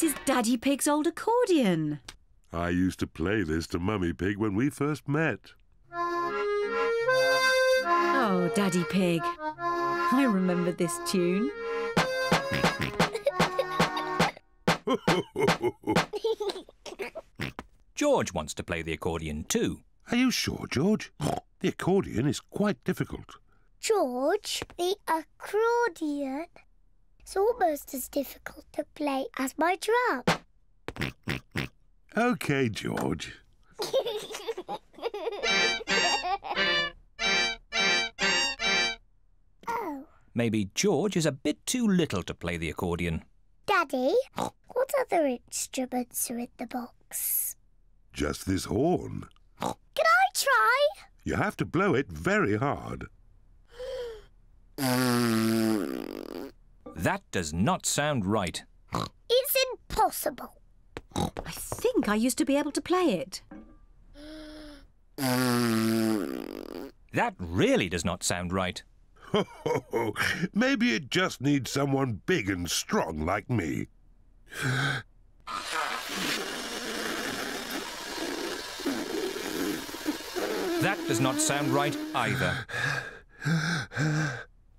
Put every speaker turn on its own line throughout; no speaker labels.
This is Daddy Pig's old accordion.
I used to play this to Mummy Pig when we first met.
Oh, Daddy Pig. I remember this tune.
George wants to play the accordion too.
Are you sure, George? The accordion is quite difficult.
George, the accordion is almost as difficult to play as my drum.
OK, George.
oh.
Maybe George is a bit too little to play the accordion.
Daddy, what other instruments are in the box?
Just this horn.
Can I try?
You have to blow it very hard.
That does not sound right.
It's impossible.
I think I used to be able to play it.
That really does not sound right.
Maybe it just needs someone big and strong like me.
That does not sound right either.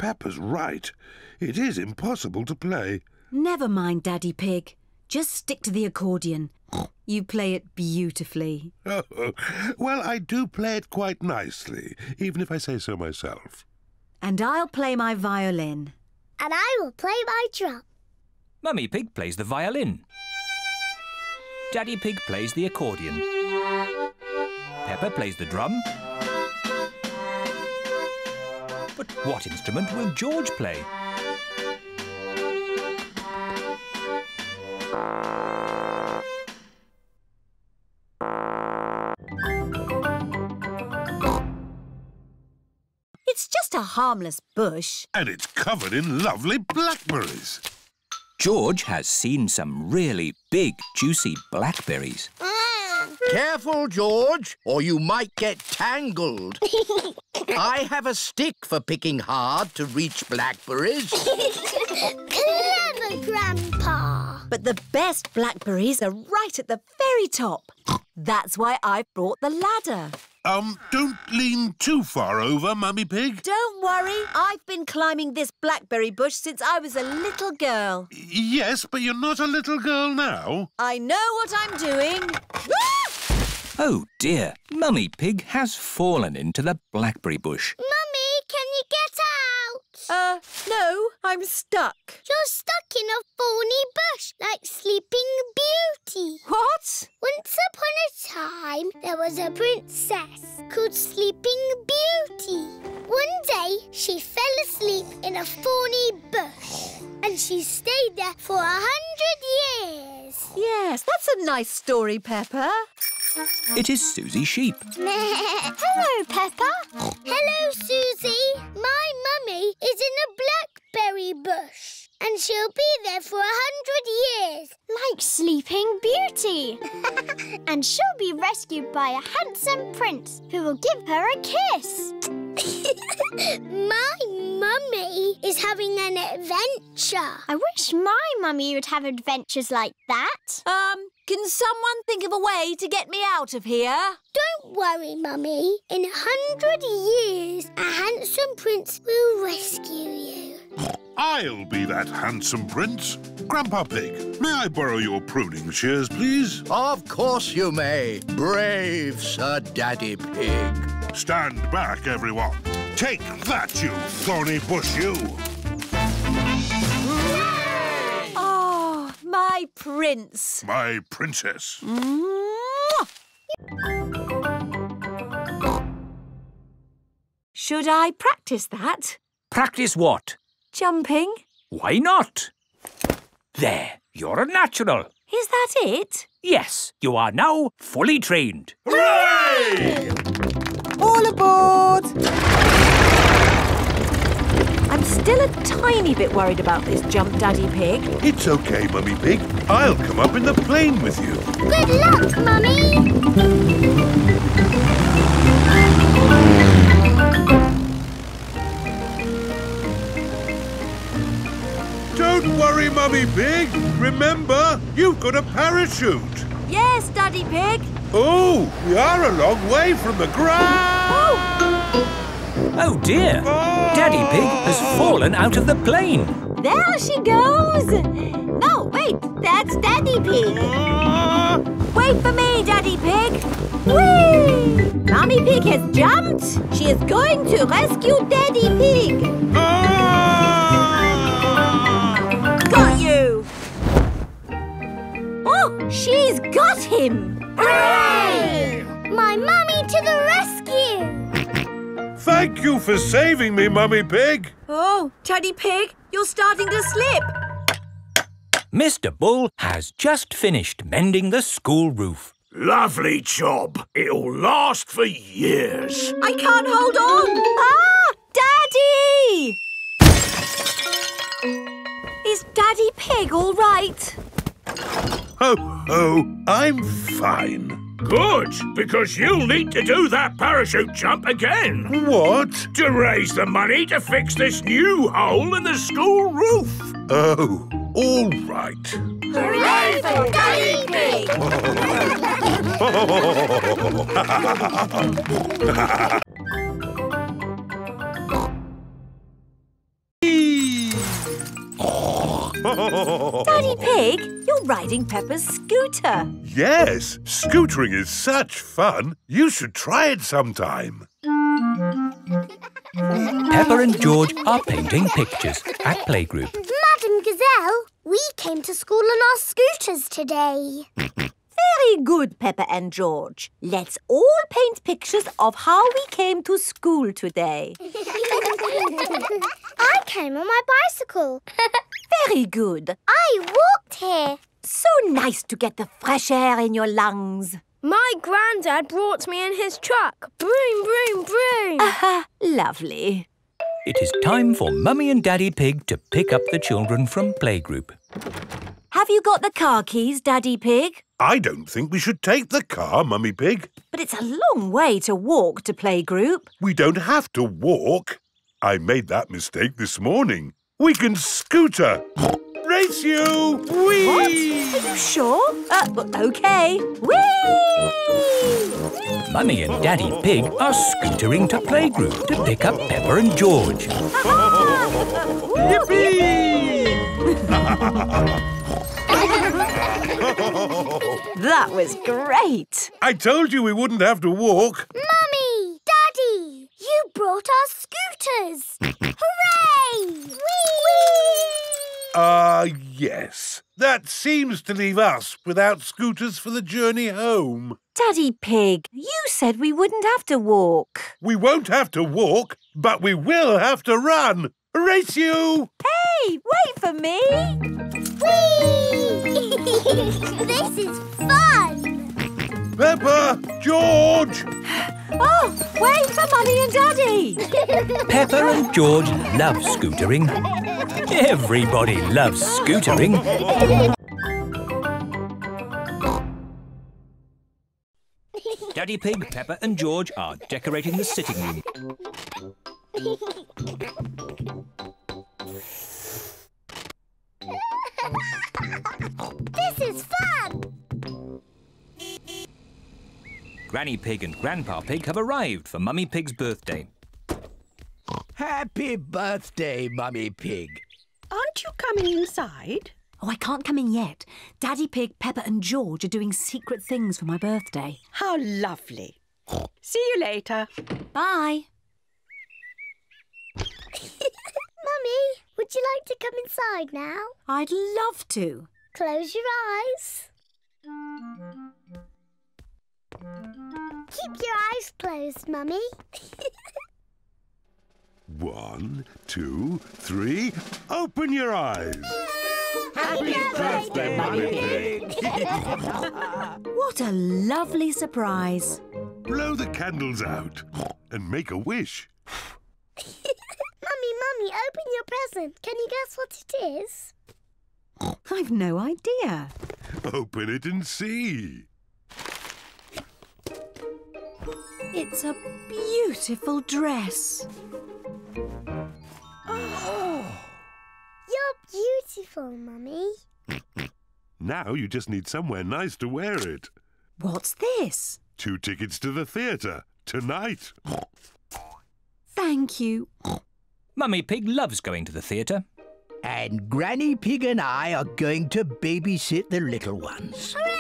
Peppa's right. It is impossible to play.
Never mind, Daddy Pig. Just stick to the accordion. You play it beautifully.
Oh, well, I do play it quite nicely, even if I say so myself.
And I'll play my violin.
And I will play my drum.
Mummy Pig plays the violin. Daddy Pig plays the accordion. Peppa plays the drum. But what instrument will George play?
It's just a harmless bush.
And it's covered in lovely blackberries.
George has seen some really big, juicy blackberries.
Careful, George, or you might get tangled. I have a stick for picking hard to reach blackberries.
Clever, Grandpa.
But the best blackberries are right at the very top. That's why I brought the ladder.
Um, don't lean too far over, Mummy Pig.
Don't worry, I've been climbing this blackberry bush since I was a little girl.
Yes, but you're not a little girl now.
I know what I'm doing.
Oh dear, Mummy Pig has fallen into the blackberry bush.
Mummy, can you get out?
Uh, no, I'm stuck.
You're stuck in a thorny bush like Sleeping Beauty.
What?
Once upon a time, there was a princess called Sleeping Beauty. One day, she fell asleep in a thorny bush, and she stayed there for a hundred years.
Yes, that's a nice story, Peppa.
It is Susie Sheep.
Hello, Peppa. Hello, Susie. My mummy is in a blackberry bush, and she'll be there for a hundred years.
Like Sleeping Beauty. and she'll be rescued by a handsome prince who will give her a kiss.
My mummy is having an adventure.
I wish my mummy would have adventures like that.
Um, can someone think of a way to get me out of here?
Don't worry, Mummy. In a hundred years, a handsome prince will rescue you.
I'll be that handsome prince. Grandpa Pig, may I borrow your pruning shears, please?
Of course you may, brave Sir Daddy Pig.
Stand back, everyone. Take that, you thorny bush, you!
Oh, my prince.
My princess.
Should I practice that?
Practice what?
Jumping?
Why not? There, you're a natural.
Is that it?
Yes, you are now fully trained.
Hooray!
All aboard! I'm still a tiny bit worried about this jump, Daddy Pig.
It's okay, Mummy Pig. I'll come up in the plane with you.
Good luck, Mummy.
Don't worry, Mummy Pig. Remember, you've got a parachute.
Yes, Daddy Pig.
Oh, we are a long way from the ground.
Oh Oh, dear! Daddy Pig has fallen out of the plane.
There she goes. No, wait, that's Daddy Pig. Wait for me, Daddy Pig. Whee! Mummy Pig has jumped. She is going to rescue Daddy Pig. Got you. Oh, she's got him.
Hooray! My mummy to the rescue!
Thank you for saving me, Mummy Pig.
Oh, Daddy Pig, you're starting to slip.
Mr. Bull has just finished mending the school roof.
Lovely job. It'll last for years.
I can't hold on. Ah, Daddy! Is Daddy Pig all right?
Oh, oh, I'm fine.
Good, because you'll need to do that parachute jump again.
What?
To raise the money to fix this new hole in the school roof.
Oh, all right.
Hooray for Daddy Pig!
Daddy Pig, you're riding Peppa's scooter.
yes, scootering is such fun. You should try it sometime.
Peppa and George are painting pictures at playgroup.
Madam Gazelle, we came to school on our scooters today.
Very good, Peppa and George. Let's all paint pictures of how we came to school today.
I came on my bicycle.
Very good.
I walked here.
So nice to get the fresh air in your lungs.
My granddad brought me in his truck. Broom, broom, broom.
Aha, lovely.
It is time for Mummy and Daddy Pig to pick up the children from playgroup.
Have you got the car keys, Daddy Pig?
I don't think we should take the car, Mummy Pig.
But it's a long way to walk to playgroup.
We don't have to walk. I made that mistake this morning. We can scooter. Race you! Whee!
What? Are you sure? Uh, OK. Whee!
Mummy and Daddy Pig are scootering to playgroup to pick up Peppa and George.
That was great.
I told you we wouldn't have to walk.
Mummy! Daddy! You brought our scooters! Hooray! Whee!
Ah, yes. That seems to leave us without scooters for the journey home.
Daddy Pig, you said we wouldn't have to walk.
We won't have to walk, but we will have to run. Race you!
Hey, wait for me.
Whee! this is fun!
Peppa! George!
Oh, wait for Mummy and Daddy.
Peppa and George love scootering. Everybody loves scootering. Daddy Pig, Peppa and George are decorating the sitting room.
this is fun!
Granny Pig and Grandpa Pig have arrived for Mummy Pig's birthday.
Happy birthday, Mummy Pig.
Aren't you coming inside?
Oh, I can't come in yet. Daddy Pig, Peppa and George are doing secret things for my birthday.
How lovely. See you later.
Bye.
Mummy, would you like to come inside now?
I'd love to.
Close your eyes. Keep your eyes closed, Mummy.
One, two, three. Open your eyes.
Happy birthday, Mummy Pig.
What a lovely surprise.
Blow the candles out and make a wish.
Mummy, Mummy, open your present. Can you guess what it is?
I've no idea.
Open it and see.
It's a beautiful dress. Oh.
You're beautiful, Mummy.
Now you just need somewhere nice to wear it.
What's this?
Two tickets to the theatre tonight.
Thank you.
Mummy Pig loves going to the theatre.
And Granny Pig and I are going to babysit the little ones.
Hooray!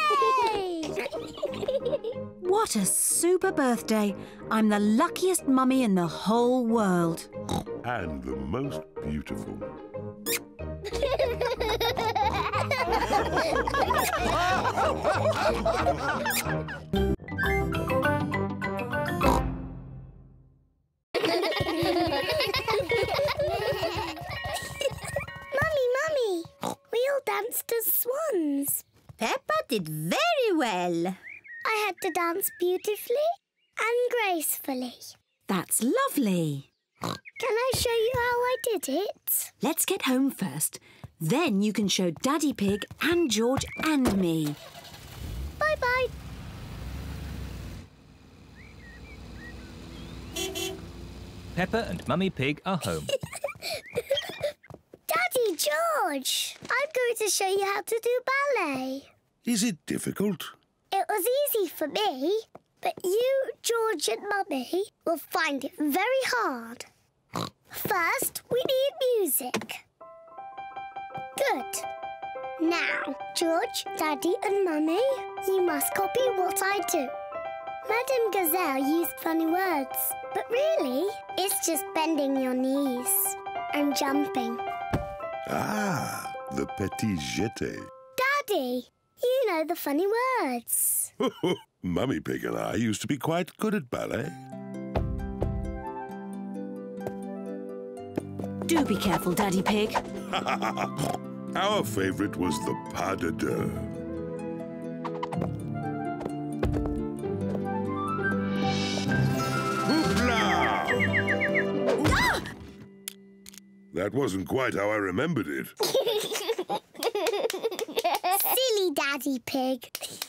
What a super birthday. I'm the luckiest mummy in the whole world.
And the most beautiful.
Mummy, Mummy, we all danced as swans.
Peppa did very well.
I had to dance beautifully and gracefully.
That's lovely.
Can I show you how I did it?
Let's get home first. Then you can show Daddy Pig and George and me.
Bye bye.
Peppa and Mummy Pig are home.
Daddy George, I'm going to show you how to do ballet.
Is it difficult?
It was easy for me, but you, George, and Mummy will find it very hard. First, we need music. Good. Now, George, Daddy, and Mummy, you must copy what I do. Madame Gazelle used funny words, but really, it's just bending your knees and jumping.
Ah, the petit jeté.
Daddy, you know the funny words.
Mummy Pig and I used to be quite good at ballet.
Do be careful, Daddy Pig.
Our favourite was the pas de deux. Hoopla! That wasn't quite how I remembered it.
Daddy Pig.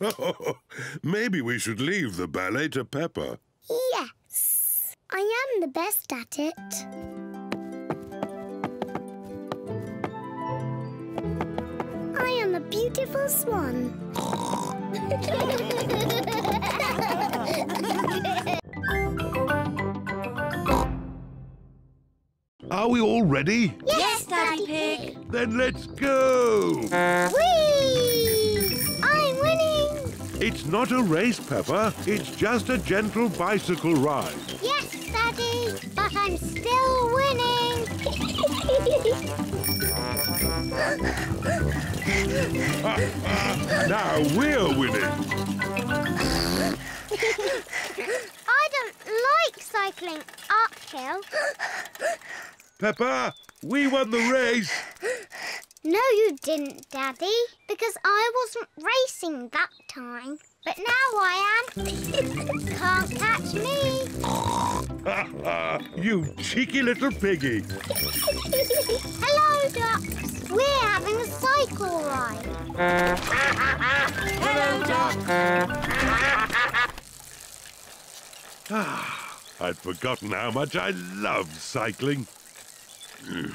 Maybe we should leave the ballet to Peppa.
yes, I am the best at it. I am a beautiful swan.
Are we all ready?
yes, Daddy Pig.
Then let's go!
Whee! I'm winning.
It's not a race, Peppa. It's just a gentle bicycle ride.
Yes, Daddy, but I'm still winning.
Now we're winning.
I don't like cycling uphill.
Peppa, we won the race.
No, you didn't, Daddy, because I wasn't racing that time. But now I am. Can't catch me.
you cheeky little piggy.
Hello, ducks. We're having a cycle ride. Hello, ducks.
Ah, I'd forgotten how much I loved cycling. Mm.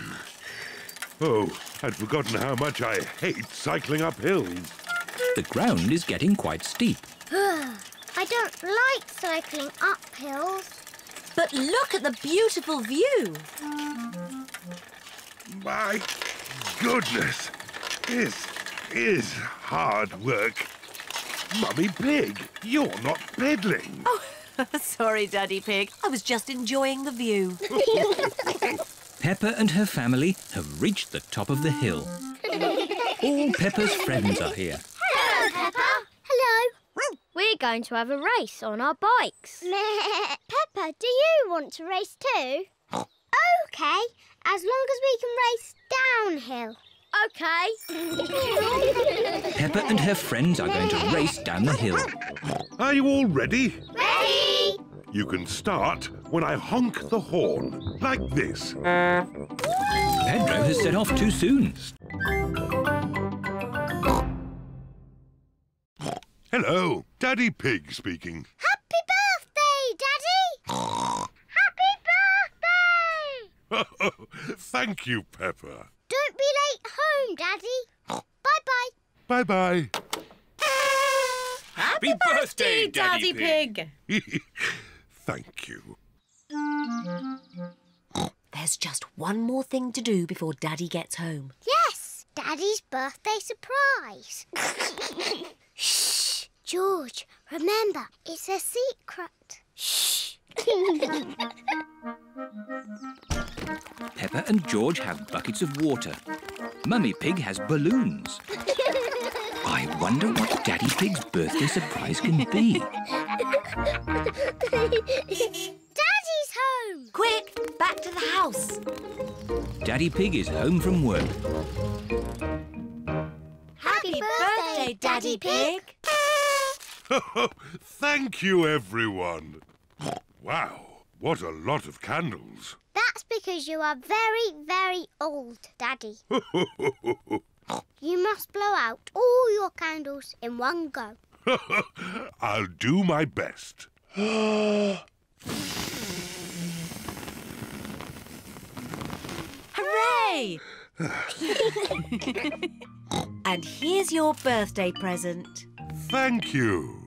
Oh, I'd forgotten how much I hate cycling up hills.
The ground is getting quite steep.
I don't like cycling up hills.
But look at the beautiful view.
My goodness, this is hard work. Mummy Pig, you're not pedaling.
Sorry, Daddy Pig. I was just enjoying the view.
Peppa and her family have reached the top of the hill. All Peppa's friends are here.
Hello, Peppa. Hello.
We're going to have a race on our bikes.
Peppa, do you want to race too? OK, as long as we can race downhill.
Okay.
Peppa and her friends are going to race down the hill.
Are you all ready?
Ready?
You can start when I honk the horn, like this.
Pedro has set off too soon.
Hello, Daddy Pig speaking.
Happy birthday, Daddy! Happy birthday!
Thank you, Peppa.
Don't be late home, Daddy. Bye-bye.
Bye-bye.
Happy birthday,
Daddy Pig.
Thank you.
There's just one more thing to do before Daddy gets home.
Yes, Daddy's birthday surprise. Shh, George, remember, it's a secret. Shh.
Peppa and George have buckets of water. Mummy Pig has balloons. I wonder what Daddy Pig's birthday surprise can be.
Daddy's home.
Quick, back to the house.
Daddy Pig is home from work.
Happy birthday, Daddy Pig.
Thank you, everyone. Wow, what a lot of candles.
That's because you are very, very old, Daddy. You must blow out all your candles in one go.
I'll do my best.
Hooray! and here's your birthday present.
Thank you.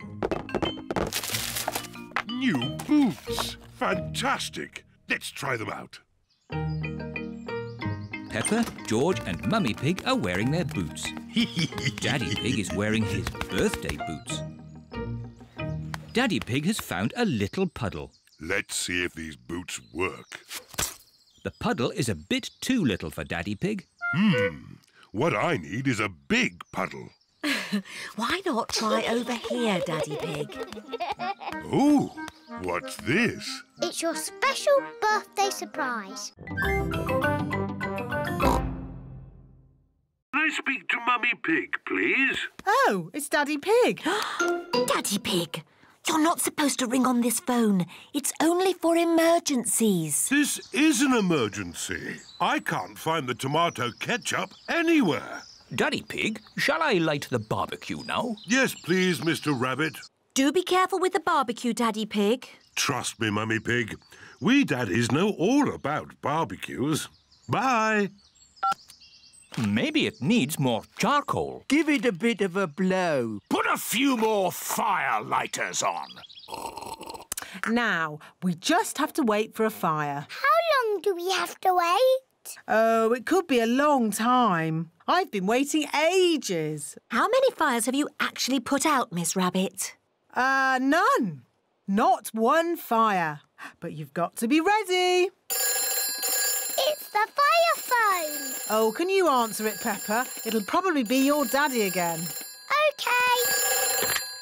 New boots. Fantastic. Let's try them out.
Peppa, George and Mummy Pig are wearing their boots. Daddy Pig is wearing his birthday boots. Daddy Pig has found a little puddle.
Let's see if these boots work.
The puddle is a bit too little for Daddy Pig. Hmm.
What I need is a big puddle.
Why not try over here, Daddy Pig?
Ooh, what's this?
It's your special birthday surprise.
Speak to Mummy Pig, please?
Oh, it's Daddy Pig.
Daddy Pig, you're not supposed to ring on this phone. It's only for emergencies.
This is an emergency. I can't find the tomato ketchup anywhere.
Daddy Pig, shall I light the barbecue now?
Yes, please, Mr. Rabbit.
Do be careful with the barbecue, Daddy Pig.
Trust me, Mummy Pig. We daddies know all about barbecues. Bye.
Maybe it needs more charcoal.
Give it a bit of a blow.
Put a few more fire lighters on.
Now, we just have to wait for a fire.
How long do we have to wait?
Oh, it could be a long time. I've been waiting ages.
How many fires have you actually put out, Miss Rabbit?
Uh, none. Not one fire. But you've got to be ready.
It's the fire phone.
Oh, can you answer it, Peppa? It'll probably be your daddy again.
Okay.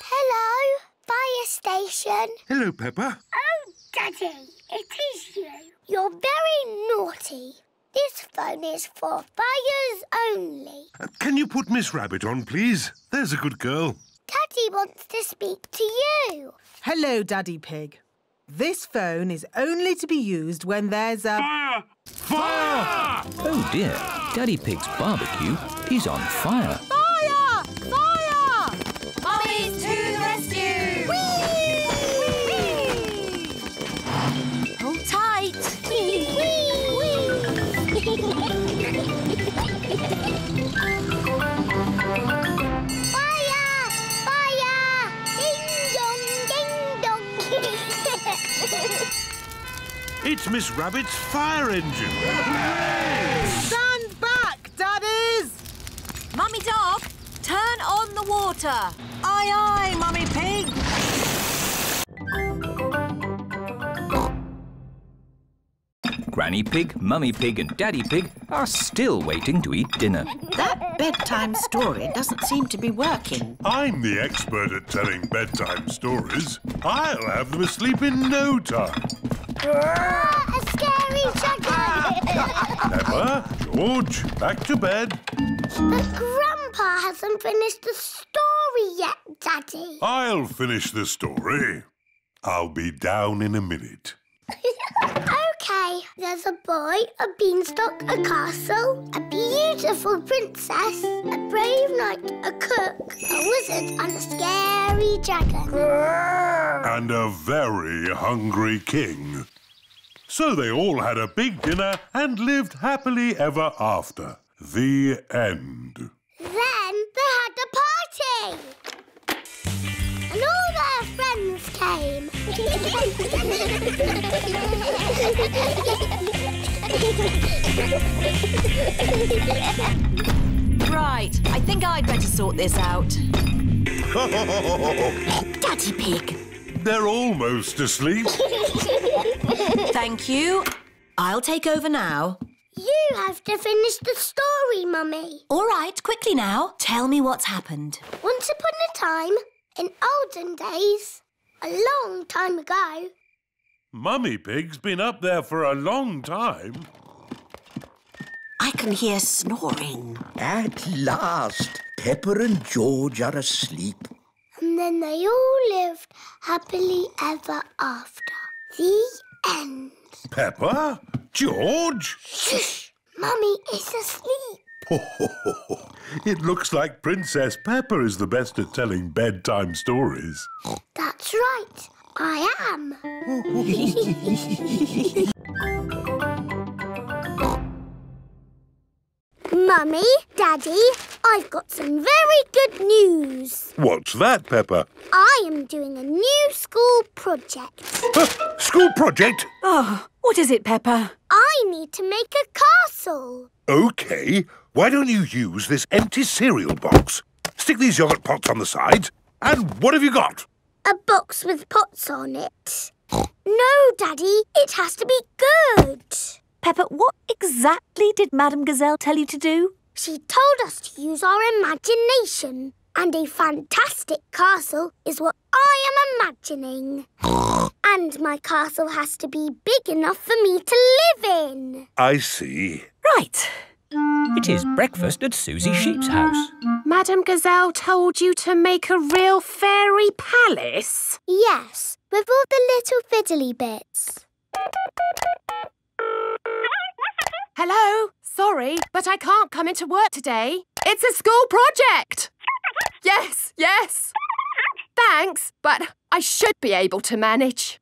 Hello, fire station.
Hello, Peppa.
Oh, Daddy, it is you. You're very naughty. This phone is for fires only.
Uh, can you put Miss Rabbit on, please? There's a good girl.
Daddy wants to speak to you.
Hello, Daddy Pig. This phone is only to be used when there's a...
Fire!
Fire!
Oh dear, Daddy Pig's barbecue is on fire.
Fire!
It's Miss Rabbit's fire engine.
Stand back, Daddies!
Mummy Dog, turn on the water.
Aye, aye, Mummy Pig.
Granny Pig, Mummy Pig and Daddy Pig are still waiting to eat dinner.
That bedtime story doesn't seem to be working.
I'm the expert at telling bedtime stories. I'll have them asleep in no time.
Ah, a scary dragon.
Peppa, George, back to bed.
but Grandpa hasn't finished the story yet, Daddy.
I'll finish the story. I'll be down in a minute.
Okay, there's a boy, a beanstalk, a castle, a beautiful princess, a brave knight, a cook, a wizard, and a scary dragon.
And a very hungry king. So they all had a big dinner and lived happily ever after. The end.
Then they had a party. And all their friends came.
Right, I think I'd better sort this out. Daddy Pig.
They're almost asleep.
Thank you. I'll take over now.
you have to finish the story, Mummy.
All right, quickly now. Tell me what's happened.
Once upon a time, in olden days, a long time ago,
Mummy Pig's been up there for a long time.
I can hear snoring.
At last, Peppa and George are asleep.
and then they all lived happily ever after. The end.
Peppa? George?
Shh! Mummy is asleep.
it looks like Princess Peppa is the best at telling bedtime stories.
That's right. I am. Mummy, Daddy, I've got some very good news.
What's that, Peppa?
I am doing a new school project.
Huh, school project?
Oh, what is it, Peppa?
I need to make a castle.
OK. Why don't you use this empty cereal box? Stick these yogurt pots on the sides. And what have you got?
A box with pots on it. No, Daddy, it has to be good.
Peppa, what exactly did Madame Gazelle tell you to do?
She told us to use our imagination. And a fantastic castle is what I am imagining. and my castle has to be big enough for me to live in.
I see.
Right. It is breakfast at Susie Sheep's house.
Madame Gazelle told you to make a real fairy palace?
Yes, with all the little fiddly bits.
Hello? Sorry, but I can't come into work today. It's a school project. Yes, yes. Thanks, but I should be able to manage.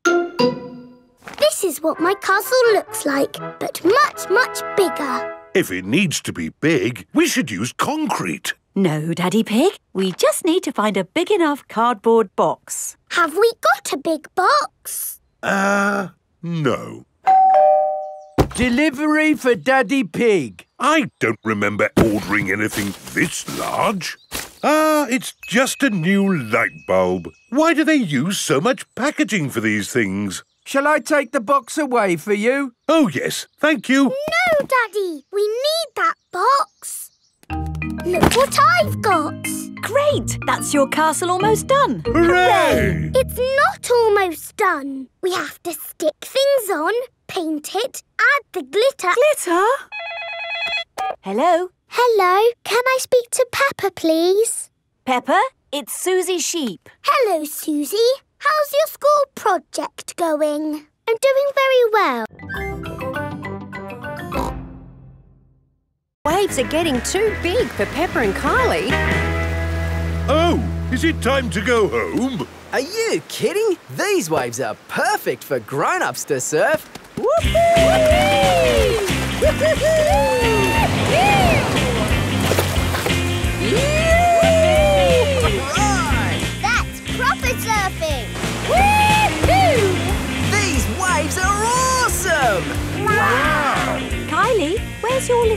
This is what my castle looks like, but much, much bigger.
If it needs to be big, we should use concrete.
No, Daddy Pig. We just need to find a big enough cardboard box.
Have we got a big box?
Uh, no.
Delivery for Daddy Pig.
I don't remember ordering anything this large. Ah, it's just a new light bulb. Why do they use so much packaging for these things?
Shall I take the box away for you?
Oh, yes, thank you.
No, Daddy, we need that box. Look what I've got.
Great! That's your castle almost done.
Hooray!
It's not almost done. We have to stick things on, paint it, add the glitter.
Glitter? Hello?
Hello, can I speak to Peppa, please?
Peppa, it's Susie Sheep.
Hello, Susie. How's your school project going? I'm doing very well.
Waves are getting too big for Peppa and Kylie.
Oh, is it time to go home?
Are you kidding? These waves are perfect for grown-ups to surf.
That's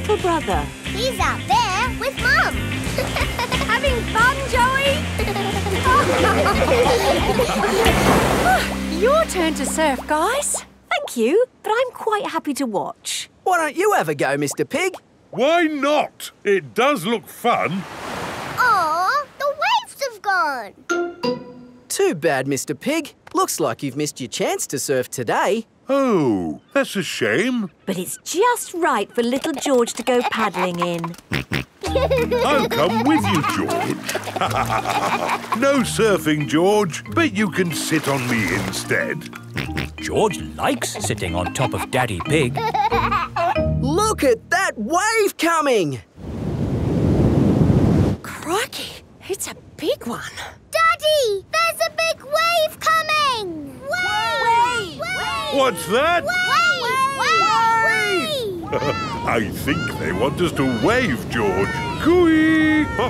little brother?
He's out there with Mum. Having fun, Joey?
Your turn to surf, guys.
Thank you, but I'm quite happy to watch.
Why don't you have a go, Mr Pig?
Why not? It does look fun.
Aw, the waves have gone.
Too bad, Mr Pig. Looks like you've missed your chance to surf today.
Oh, that's a shame.
But it's just right for little George to go paddling in.
I'll come with you, George. no surfing, George, but you can sit on me instead.
George likes sitting on top of Daddy Pig.
Look at that wave coming!
Crikey, it's a big one.
Daddy, there's a big wave coming. Wave! Wave!
What's that?
Wave! Wave! Wave!
I think they want us to wave, George. Cooey!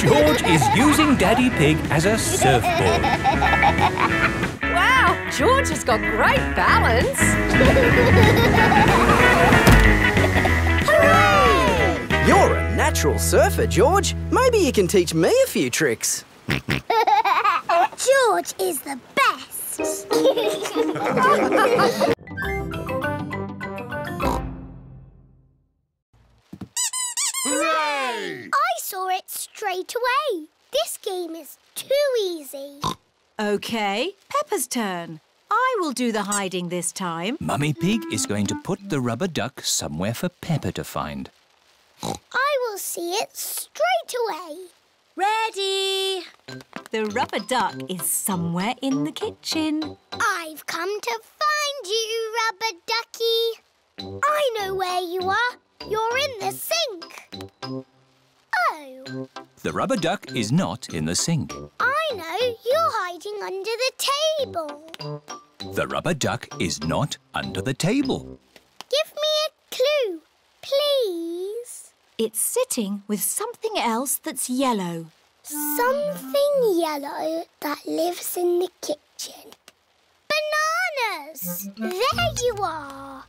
George is using Daddy Pig as a surfboard.
Wow, George has got great balance.
You're a natural surfer, George. Maybe you can teach me a few tricks.
George is the best.
Hooray!
I saw it straight away. This game is too easy.
OK, Peppa's turn. I will do the hiding this time.
Mummy Pig is going to put the rubber duck somewhere for Peppa to find.
I will see it straight away.
Ready! The rubber duck is somewhere in the kitchen.
I've come to find you, Rubber Ducky. I know where you are. You're in the sink. Oh,
The rubber duck is not in the sink.
I know. You're hiding under the table.
The rubber duck is not under the table.
Give me a clue, please.
It's sitting with something else that's yellow.
Something yellow that lives in the kitchen. Bananas! There you are.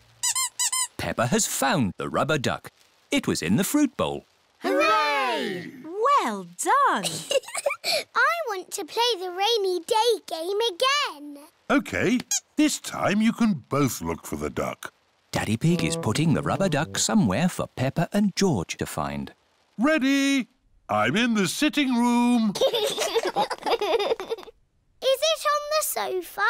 Peppa has found the rubber duck. It was in the fruit bowl.
Hooray!
Well done!
I want to play the rainy day game again.
OK, this time you can both look for the duck.
Daddy Pig is putting the rubber duck somewhere for Peppa and George to find.
Ready? I'm in the sitting room.
Is it on the sofa?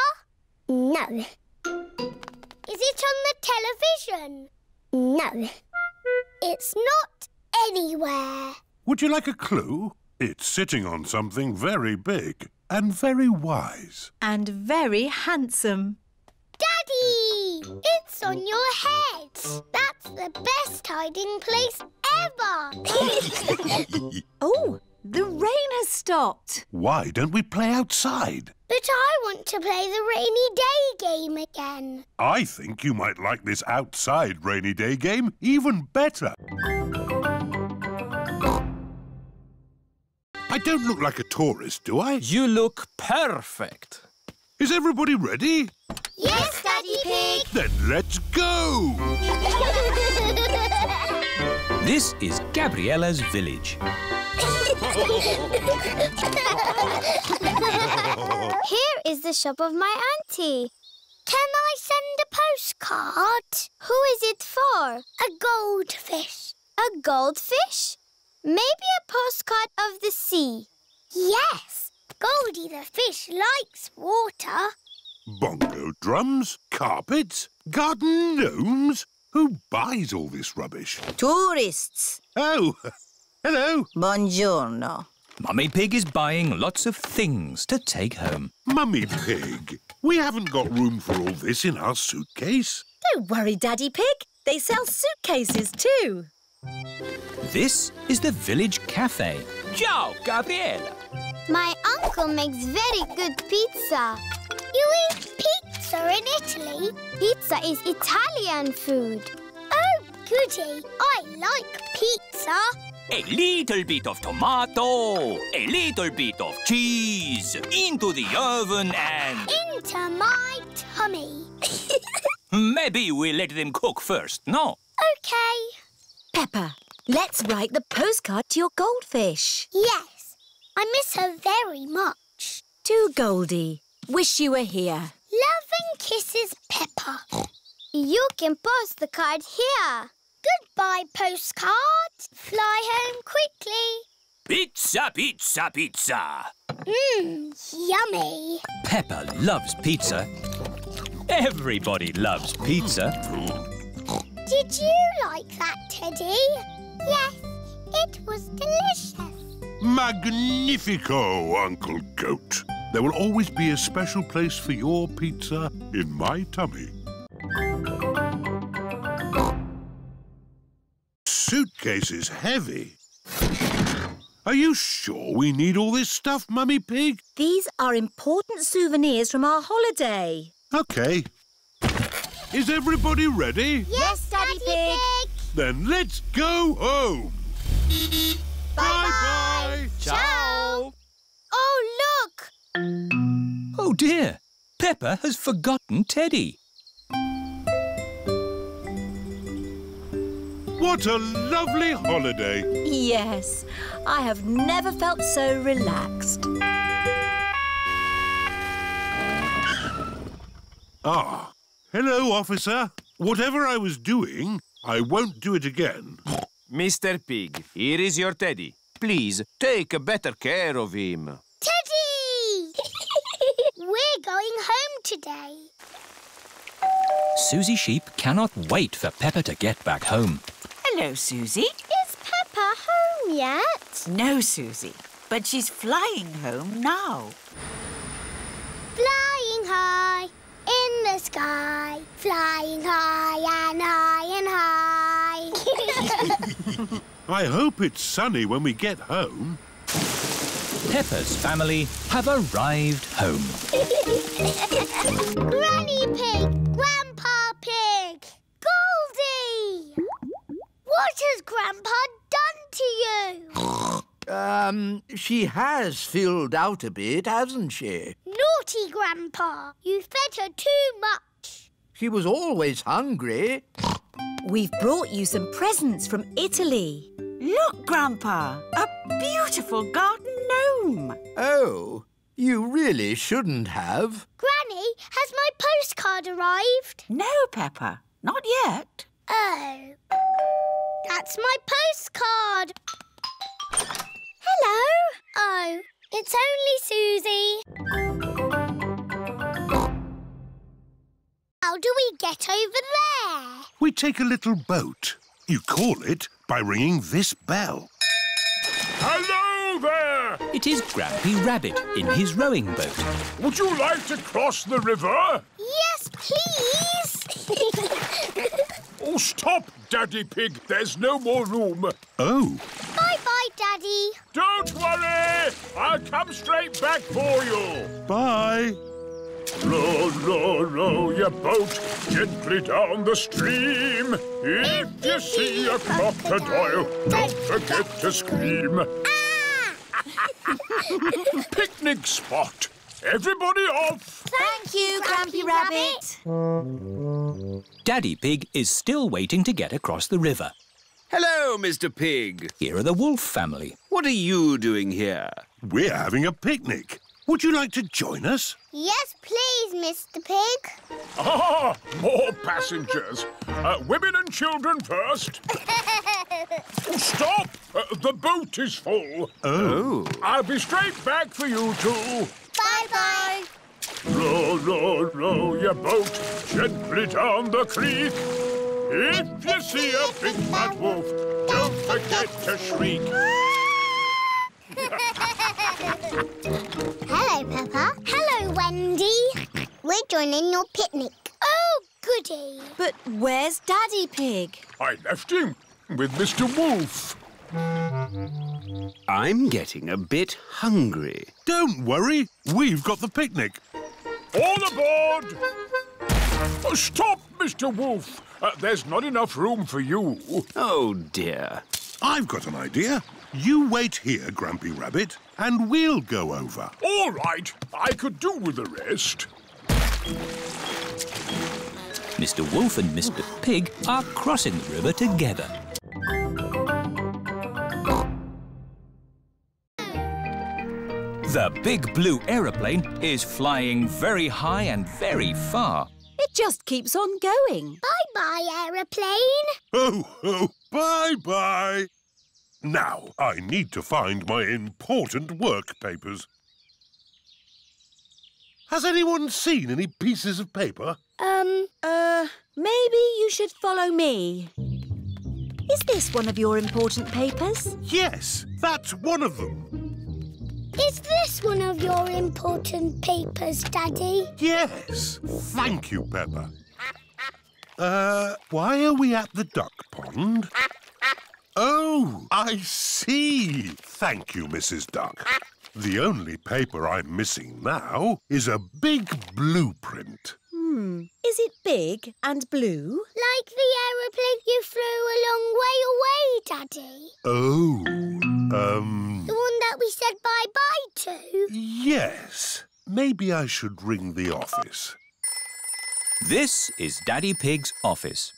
No. Is it on the television? No. It's not anywhere.
Would you like a clue? It's sitting on something very big and very wise.
and very handsome.
Daddy! It's on your head. That's the best hiding place ever.
Oh, the rain has stopped.
Why don't we play outside?
but I want to play the rainy day game again.
I think you might like this outside rainy day game even better. I don't look like a tourist, do I?
You look perfect.
Is everybody ready?
Yes, Daddy Pig.
Then let's go!
This is Gabriella's village.
Here is the shop of my auntie. Can I send a postcard? Who is it for? A goldfish. A goldfish? Maybe a postcard of the sea. Yes, Goldie the fish likes water.
Bongo drums, carpets, garden gnomes. Who buys all this rubbish?
Tourists.
Oh, hello.
Buongiorno.
Mummy Pig is buying lots of things to take home.
Mummy Pig, we haven't got room for all this in our suitcase.
Don't worry, Daddy Pig. They sell suitcases too.
This is the village cafe. Ciao, Gabriella.
My uncle makes very good pizza. You eat pizza in Italy? Pizza is Italian food. Oh, goody. I like pizza.
A little bit of tomato, a little bit of cheese, into the oven and...
Into my tummy.
Maybe we let them cook first, no?
okay.
Peppa, let's write the postcard to your goldfish.
Yes. I miss her very much.
To Goldie. Wish you were here.
Love and kisses, Peppa. You can post the card here. Goodbye, postcard. Fly home quickly.
Pizza, pizza, pizza.
Mmm, yummy.
Peppa loves pizza. Everybody loves pizza.
Did you like that, Teddy? Yes, it was delicious.
Magnifico, Uncle Goat. There will always be a special place for your pizza in my tummy. Suitcase is heavy. Are you sure we need all this stuff, Mummy Pig?
These are important souvenirs from our holiday.
OK. Is everybody ready?
Yes, Daddy, Pig.
Then let's go home.
Bye-bye.
Ciao.
Oh, look!
Oh dear, Peppa has forgotten Teddy.
What a lovely holiday.
Yes, I have never felt so relaxed.
Ah, hello, officer. Whatever I was doing, I won't do it again.
Mr. Pig, here is your teddy. Please, take better care of him.
Teddy! We're going home today.
Susie Sheep cannot wait for Peppa to get back home.
Hello, Susie.
Is Peppa home yet?
No, Susie, but she's flying home now.
Flying high in the sky. Flying high and high and high.
I hope it's sunny when we get home.
Peppa's family have arrived home.
Granny Pig! Grandpa Pig! Goldie! What has Grandpa done to you?
Um, she has filled out a bit, hasn't she?
Naughty Grandpa! You fed her too much.
She was always hungry.
We've brought you some presents from Italy.
Look, Grandpa, a beautiful garden gnome.
Oh, you really shouldn't have.
Granny, has my postcard arrived?
No, Peppa, not yet.
Oh. That's my postcard. Hello. Oh, it's only Susie. How do we get over there?
We take a little boat. You call it by ringing this bell.
Hello there!
It is Grampy Rabbit in his rowing boat.
Would you like to cross the river?
Yes, please.
Oh, stop, Daddy Pig. There's no more room.
Oh,
Bye-bye, Daddy.
Don't worry. I'll come straight back for you.
bye.
Row, row, row your boat gently down the stream. If you see a crocodile, don't forget to scream. Ah! Picnic spot. Everybody off.
Thank you, Grampy Rabbit.
Daddy Pig is still waiting to get across the river.
Hello, Mr. Pig.
Here are the Wolf family.
What are you doing here?
We're having a picnic. Would you like to join us?
Yes, please, Mr. Pig.
Ah, more passengers. Uh, women and children first. Oh, stop! Uh, the boat is full.
Oh.
I'll be straight back for you two.
Bye-bye.
Row, row, row your boat gently down the creek. If you see a big fat wolf, don't forget to shriek.
Hello, Peppa. Hello, Wendy. We're joining your picnic. Oh, goody.
But where's Daddy Pig?
I left him with Mr. Wolf.
I'm getting a bit hungry.
Don't worry. We've got the picnic.
All aboard! Oh, stop, Mr. Wolf. Uh, there's not enough room for you.
Oh, dear.
I've got an idea. You wait here, Grampy Rabbit, and we'll go over.
All right, I could do with the rest.
Mr. Wolf and Mr. Pig are crossing the river together. The big blue aeroplane is flying very high and very far.
It just keeps on going.
Bye-bye, aeroplane.
Oh, oh, bye-bye. Now, I need to find my important work papers. Has anyone seen any pieces of paper?
Um,
Uh, maybe you should follow me. Is this one of your important papers?
Yes, that's one of them.
is this one of your important papers, Daddy?
Yes. Thank you, Peppa. Uh, why are we at the duck pond? Oh, I see. Thank you, Mrs. Duck. The only paper I'm missing now is a big blueprint.
Hmm. Is it big and blue?
Like the aeroplane you flew a long way away, Daddy.
Oh, um...
The one that we said bye-bye to.
Yes. Maybe I should ring the office.
This is Daddy Pig's office.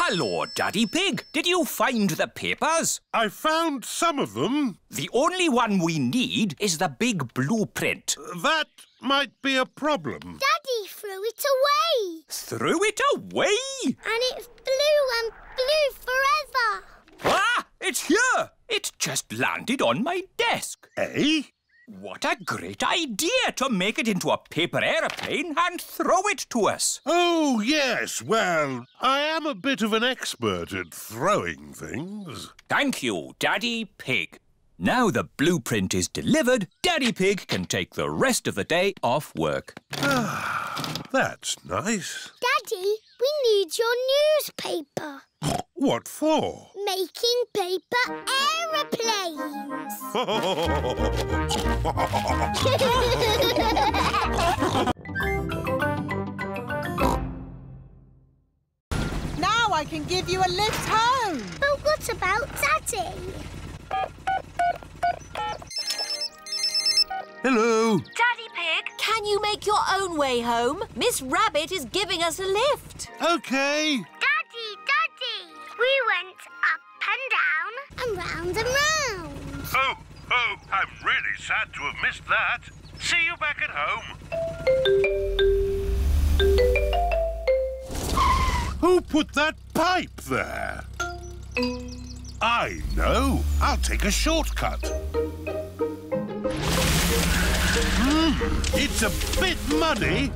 Hello, Daddy Pig. Did you find the papers?
I found some of them.
The only one we need is the big blueprint.
That might be a problem.
Daddy threw it away.
Threw it away?
And it flew and flew forever.
Ah! It's here! It just landed on my desk.
Eh?
What a great idea to make it into a paper aeroplane and throw it to us.
Oh, yes. Well, I am a bit of an expert at throwing things.
Thank you, Daddy Pig. Now the blueprint is delivered, Daddy Pig can take the rest of the day off work.
Ah, that's nice.
Daddy, we need your newspaper.
What for?
Making paper aeroplanes.
now I can give you a lift home.
But what about Daddy?
Hello.
Daddy Pig, can you make your own way home? Miss Rabbit is giving us a lift.
OK.
Daddy, Daddy, we went up and down and round and round.
Oh, oh, I'm really sad to have missed that. See you back at home. Who put that pipe there? I know. I'll take a shortcut. It's a bit muddy.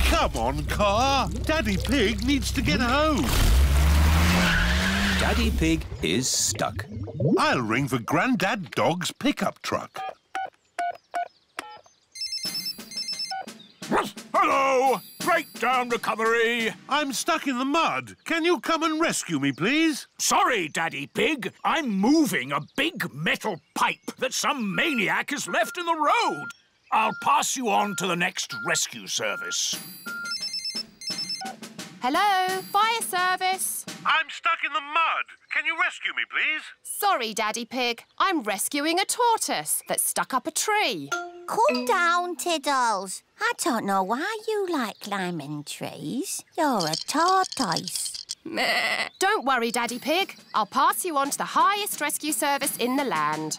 Come on, car. Daddy Pig needs to get home.
Daddy Pig is stuck.
I'll ring for Grandad Dog's pickup truck.
Hello! Breakdown recovery!
I'm stuck in the mud. Can you come and rescue me, please?
Sorry, Daddy Pig. I'm moving a big metal pipe that some maniac has left in the road. I'll pass you on to the next rescue service.
Hello, fire service.
I'm stuck in the mud. Can you rescue me, please?
Sorry, Daddy Pig. I'm rescuing a tortoise that's stuck up a tree.
Calm down, Tiddles. I don't know why you like climbing trees. You're a tortoise.
Meh. Don't worry, Daddy Pig. I'll pass you on to the highest rescue service in the land.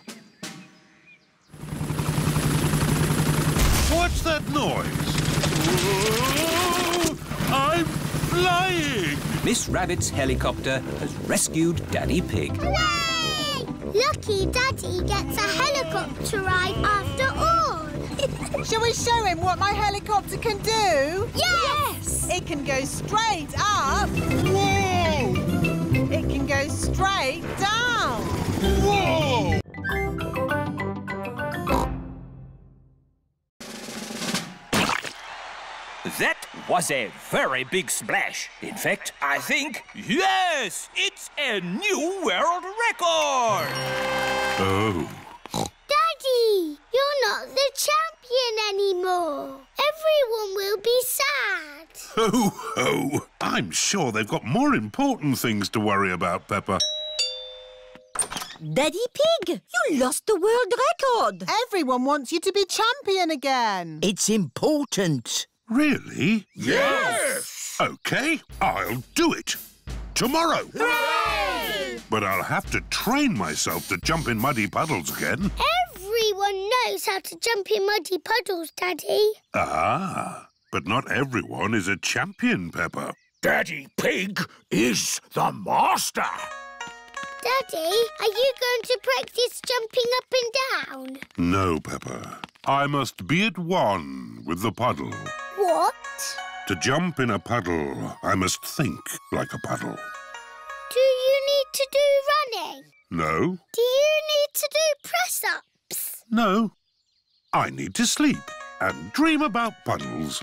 What's that noise? Whoa! I'm flying!
Miss Rabbit's helicopter has rescued Daddy Pig.
Hooray! Lucky Daddy gets a helicopter ride after all.
Shall we show him what my helicopter can do?
Yes!
It can go straight up.
Whoa!
It can go straight down.
Whoa!
That was a very big splash. In fact, I think, yes, it's a new world record!
Oh.
Daddy, you're not the champion anymore. Everyone will be sad.
Ho, ho! I'm sure they've got more important things to worry about, Peppa.
Daddy Pig, you lost the world record.
Everyone wants you to be champion again.
It's important.
Really?
Yes!
OK, I'll do it. Tomorrow.
Hooray!
But I'll have to train myself to jump in muddy puddles again.
Everyone knows how to jump in muddy puddles, Daddy.
Ah, but not everyone is a champion, Peppa.
Daddy Pig is the master.
Daddy, are you going to practice jumping up and down?
No, Peppa. I must be at one with the puddle.
What?
To jump in a puddle, I must think like a puddle.
Do you need to do running?
No?
Do you need to do press-ups?
No. I need to sleep and dream about puddles.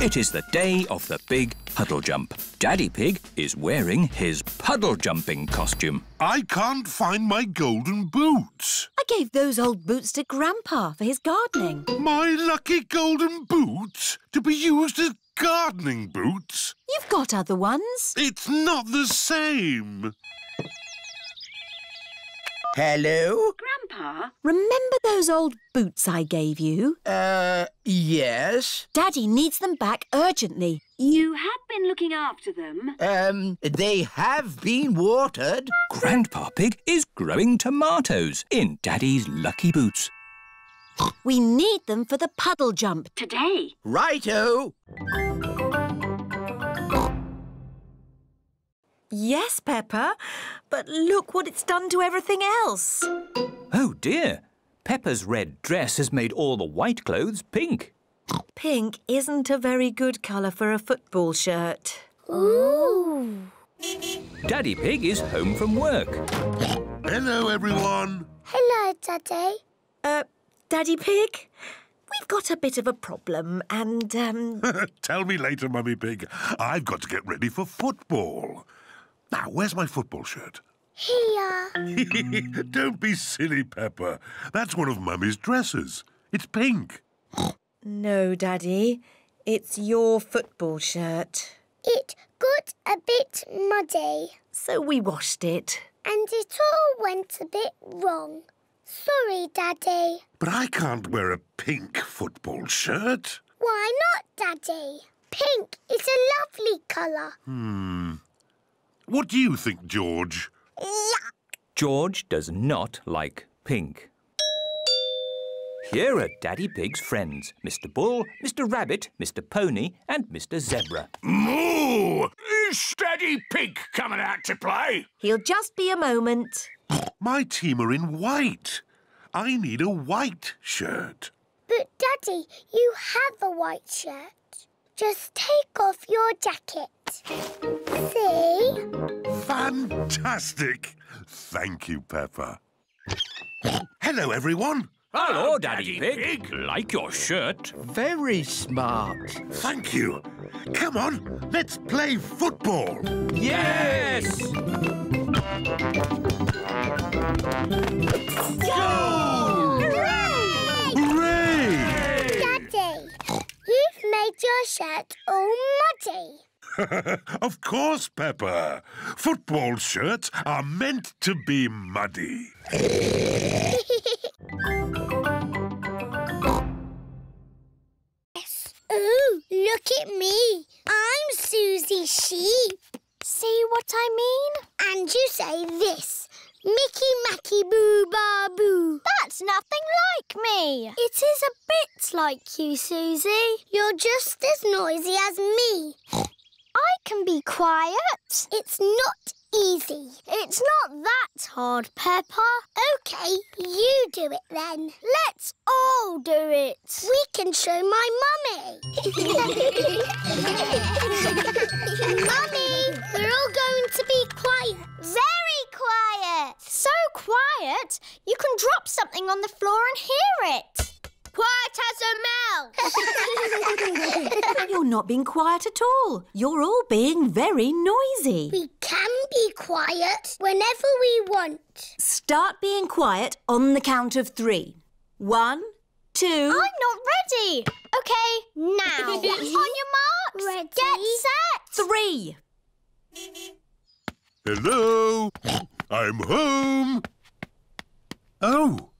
It is the day of the big puddle jump. Daddy Pig is wearing his puddle jumping costume.
I can't find my golden boots.
I gave those old boots to Grandpa for his gardening.
My lucky golden boots to be used as gardening boots.
You've got other ones.
It's not the same.
Hello?
Grandpa? Remember those old boots I gave you?
Uh, yes.
Daddy needs them back urgently. You have been looking after them.
Um, they have been watered.
Grandpa Pig is growing tomatoes in Daddy's lucky boots.
We need them for the puddle jump today.
Righto.
Yes, Peppa, but look what it's done to everything else.
Oh dear, Peppa's red dress has made all the white clothes pink.
Pink isn't a very good colour for a football shirt.
Ooh.
Daddy Pig is home from work.
Hello, everyone.
Hello, Daddy.
Uh, Daddy Pig, we've got a bit of a problem and, um...
Tell me later, Mummy Pig. I've got to get ready for football. Now, where's my football shirt?
Here.
Don't be silly, Peppa. That's one of Mummy's dresses. It's pink.
no, Daddy. It's your football shirt.
It got a bit muddy.
So we washed it.
And it all went a bit wrong. Sorry, Daddy.
But I can't wear a pink football shirt.
Why not, Daddy? Pink is a lovely colour.
Hmm. What do you think, George?
Yuck.
George does not like pink. Here are Daddy Pig's friends, Mr Bull, Mr Rabbit, Mr Pony and Mr Zebra.
Moo! Is Daddy Pig coming out to play?
He'll just be a moment.
My team are in white. I need a white shirt.
But, Daddy, you have a white shirt. Just take off your jacket. See?
Fantastic. Thank you, Peppa. Hello, everyone.
Hello, Daddy, Pig. Like your shirt.
Very smart.
Thank you. Come on, let's play football.
Yes!
Go!
Hooray!
Hooray!
Daddy, you've made your shirt all muddy.
of course, Peppa. Football shirts are meant to be muddy.
yes. Ooh, look at me. I'm Susie Sheep.
See what I mean?
And you say this. Mickey Macky Boo Ba Boo.
That's nothing like me.
It is a bit like you, Susie. You're just as noisy as me.
I can be quiet.
It's not easy.
It's not that hard, Peppa.
OK, you do it then.
Let's all do it.
We can show my mummy. mummy, we're all going to be quiet.
Very quiet. So quiet, you can drop something on the floor and hear it. Quiet as a mouse.
You're not being quiet at all. You're all being very noisy.
We can be quiet whenever we want.
Start being quiet on the count of three. One, two...
I'm not ready. OK, now. on your marks.
Ready.
Get set.
Three.
Hello. I'm home. Oh,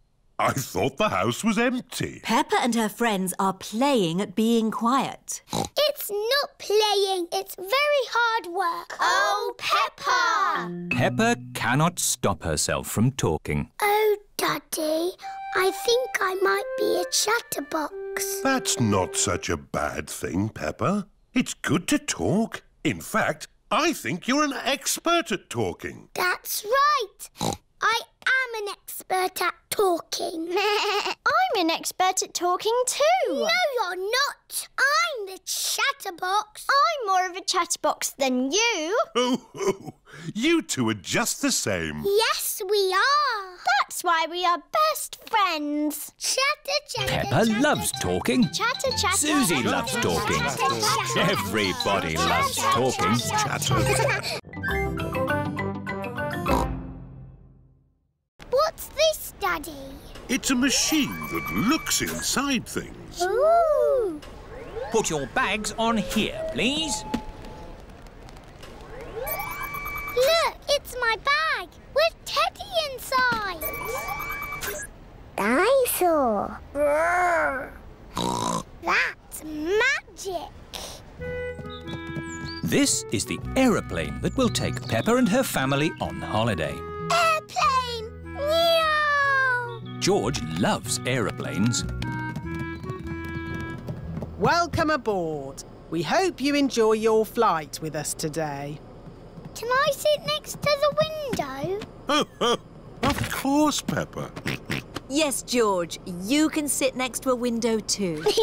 I thought the house was empty.
Peppa and her friends are playing at being quiet.
It's not playing. It's very hard work.
Oh, Peppa!
Peppa cannot stop herself from talking.
Oh, Daddy, I think I might be a chatterbox.
That's not such a bad thing, Peppa. It's good to talk. In fact, I think you're an expert at talking.
That's right. I am an expert at talking.
I'm an expert at talking too.
No, you're not. I'm the chatterbox.
I'm more of a chatterbox than you.
Oh, oh, You two are just the same.
Yes, we are.
That's why we are best friends.
Chatter, chatter,
Peppa
chatter,
loves talking.
Chatter, chatter.
Susie
chatter,
loves
chatter,
talking.
chatter, chatter.
Everybody loves talking.
What's this, Daddy?
It's a machine that looks inside things.
Ooh.
Put your bags on here, please.
Look, it's my bag with Teddy inside. Dinosaur. That's magic.
This is the aeroplane that will take Peppa and her family on holiday.
Airplane. Meow.
George loves aeroplanes.
Welcome aboard. We hope you enjoy your flight with us today.
Can I sit next to the window?
Of course, Peppa.
Yes, George, you can sit next to a window too.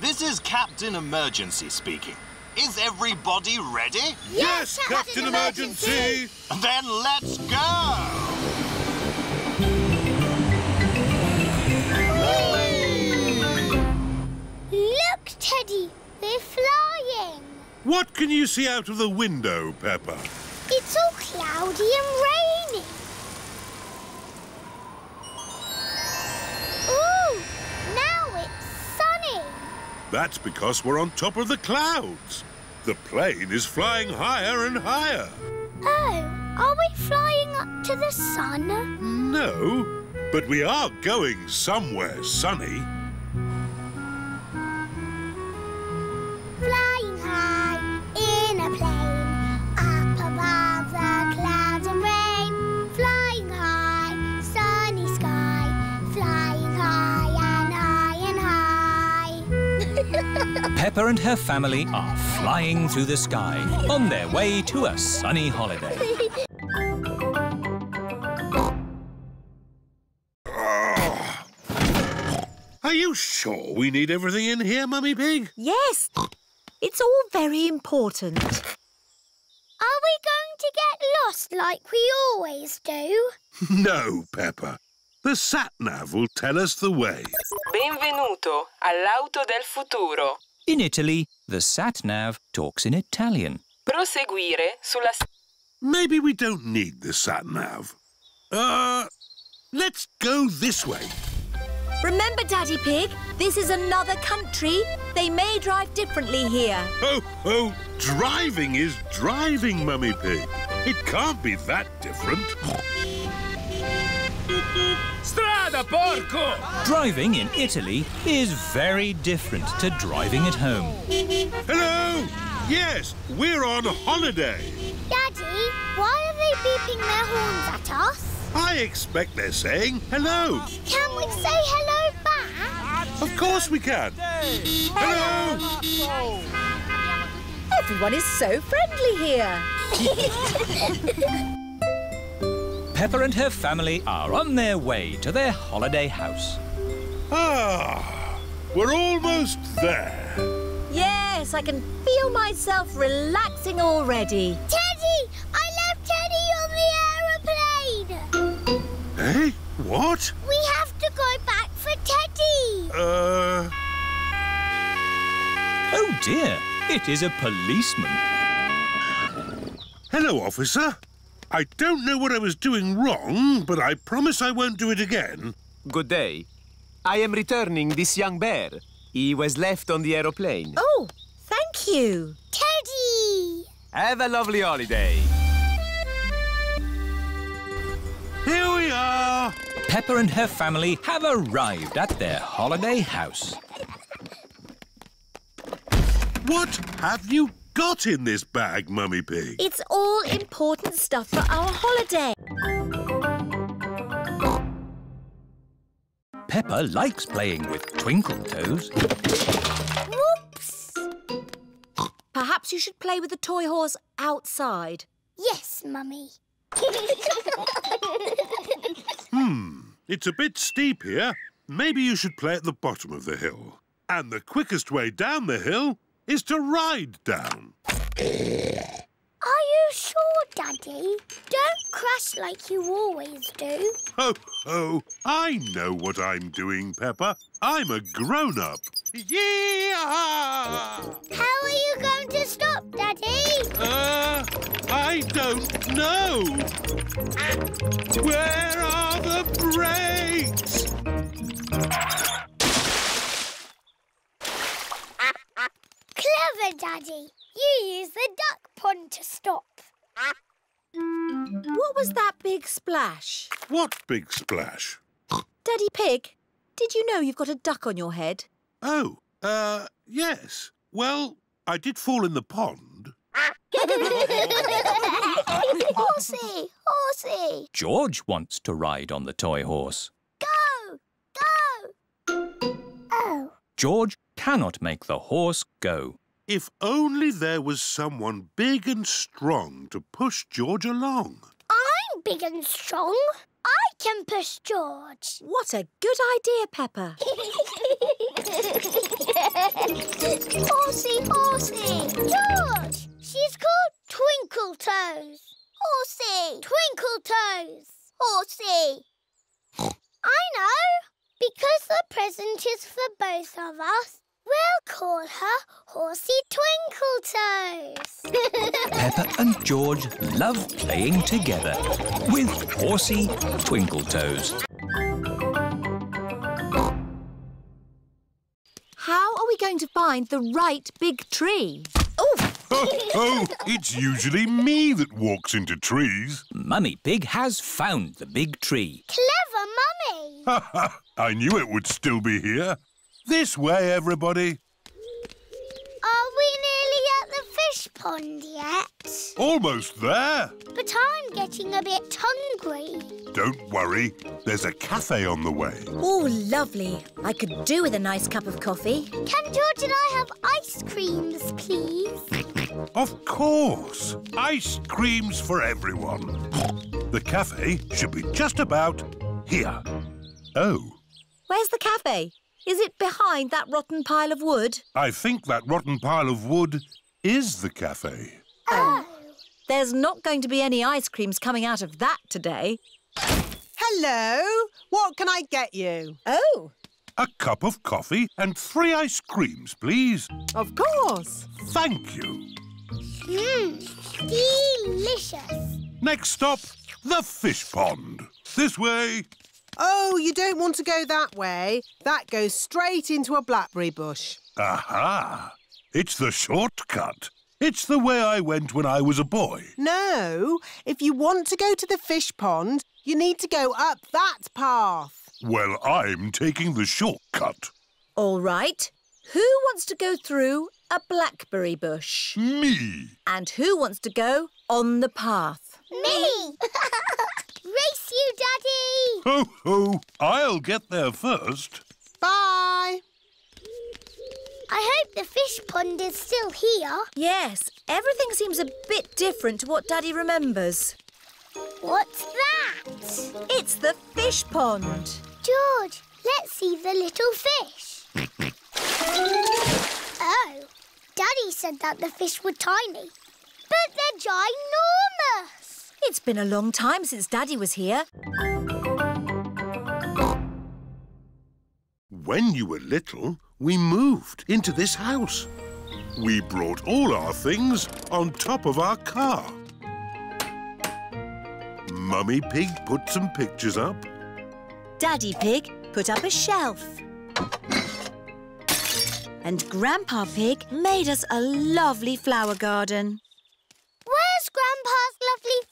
This is Captain Emergency speaking. Is everybody ready?
Yes, Captain Emergency.
Then let's go!
Look, Teddy, we're flying.
What can you see out of the window, Peppa?
It's all cloudy and rainy. Ooh, now it's sunny.
That's because we're on top of the clouds. The plane is flying higher and higher.
Oh, are we flying up to the sun?
No, but we are going somewhere sunny.
Flying high in a plane, and high.
Peppa and her family are flying through the sky on their way to a sunny holiday. Ah.
Are you sure we need everything in here, Mummy Pig?
yes, it's all very important.
Are we going to get lost like we always do?
No, Peppa. The sat-nav will tell us the way.
Benvenuto all'auto del futuro.
In Italy, the sat-nav talks in Italian.
Proseguire sulla
Maybe we don't need the sat-nav. Uh, let's go this way.
Remember, Daddy Pig, this is another country. They may drive differently here.
Oh, oh, driving is driving, Mummy Pig. It can't be that different.
Strada, porco!
Driving in Italy is very different to driving at home.
Hello! Yes, we're on holiday.
Daddy, why are they beeping their horns at us?
I expect they're saying hello.
Can we say hello back?
Of course we can. Hello!
Everyone is so friendly here.
Peppa and her family are on their way to their holiday house.
Ah, we're almost there.
yes, I can feel myself relaxing already.
Teddy! I left Teddy on the aeroplane!
Eh? What?
We have to go back for Teddy!
Uh...
Oh dear, it is a policeman.
Hello, officer. I don't know what I was doing wrong, but I promise I won't do it again.
Good day. I am returning this young bear. He was left on the aeroplane.
Oh, thank you.
Teddy!
Have a lovely holiday.
Here we are.
Peppa and her family have arrived at their holiday house.
What have you got in this bag, Mummy Pig?
It's all important stuff for our holiday.
Peppa likes playing with Twinkle Toes.
Whoops!
Perhaps you should play with the toy horse outside.
Yes, Mummy.
Hmm, it's a bit steep here. Maybe you should play at the bottom of the hill. And the quickest way down the hill is to ride down.
Are you sure, Daddy? Don't crash like you always do.
Ho, ho! I know what I'm doing, Peppa. I'm a grown-up. Yeah!
How are you going to stop, Daddy?
Uh, I don't know. Where are the brakes?
Clever, Daddy. You use the duck pond to stop.
What was that big splash?
What big splash?
Daddy Pig, did you know you've got a duck on your head?
Oh, uh, yes. Well, I did fall in the pond.
horsey, horsey.
George wants to ride on the toy horse.
Go, go. Oh,
George cannot make the horse go.
If only there was someone big and strong to push George along.
I'm big and strong. I can push George.
What a good idea, Peppa.
horsey, horsey. George, she's called Twinkle Toes. Horsey, Twinkle Toes. Horsey. I know. Because the present is for both of us, we'll call her Horsey Twinkle Toes.
Peppa and George love playing together with Horsey Twinkletoes.
How are we going to find the right big tree?
Oh, oh, it's usually me that walks into trees.
Mummy Pig has found the big tree.
Clever Mummy.
Ha ha! I knew it would still be here. This way, everybody.
Are we nearly at the fish pond yet?
Almost there.
But I'm getting a bit hungry.
Don't worry. There's a cafe on the way.
Oh, lovely. I could do with a nice cup of coffee.
Can George and I have ice creams, please?
Of course. Ice creams for everyone. The cafe should be just about here. Oh,
Where's the cafe? Is it behind that rotten pile of wood?
I think that rotten pile of wood is the cafe.
Oh. There's not going to be any ice creams coming out of that today.
Hello. What can I get you?
Oh.
A cup of coffee and three ice creams, please.
Of course.
Thank you.
Mmm, delicious.
Next stop, the fish pond. This way.
Oh, you don't want to go that way. That goes straight into a blackberry bush.
Aha! It's the shortcut. It's the way I went when I was a boy.
No, if you want to go to the fish pond, you need to go up that path.
Well, I'm taking the shortcut.
All right. Who wants to go through a blackberry bush?
Me.
And who wants to go on the path?
Me. Race you, Daddy.
Ho, ho. I'll get there first.
Bye.
I hope the fish pond is still here.
Yes, everything seems a bit different to what Daddy remembers.
What's that?
It's the fish pond.
George, let's see the little fish. oh, Daddy said that the fish were tiny, but they're ginormous.
It's been a long time since Daddy was here.
When you were little, we moved into this house. We brought all our things on top of our car. Mummy Pig put some pictures up.
Daddy Pig put up a shelf. And Grandpa Pig made us a lovely flower garden.
Where's Grandpa's lovely flower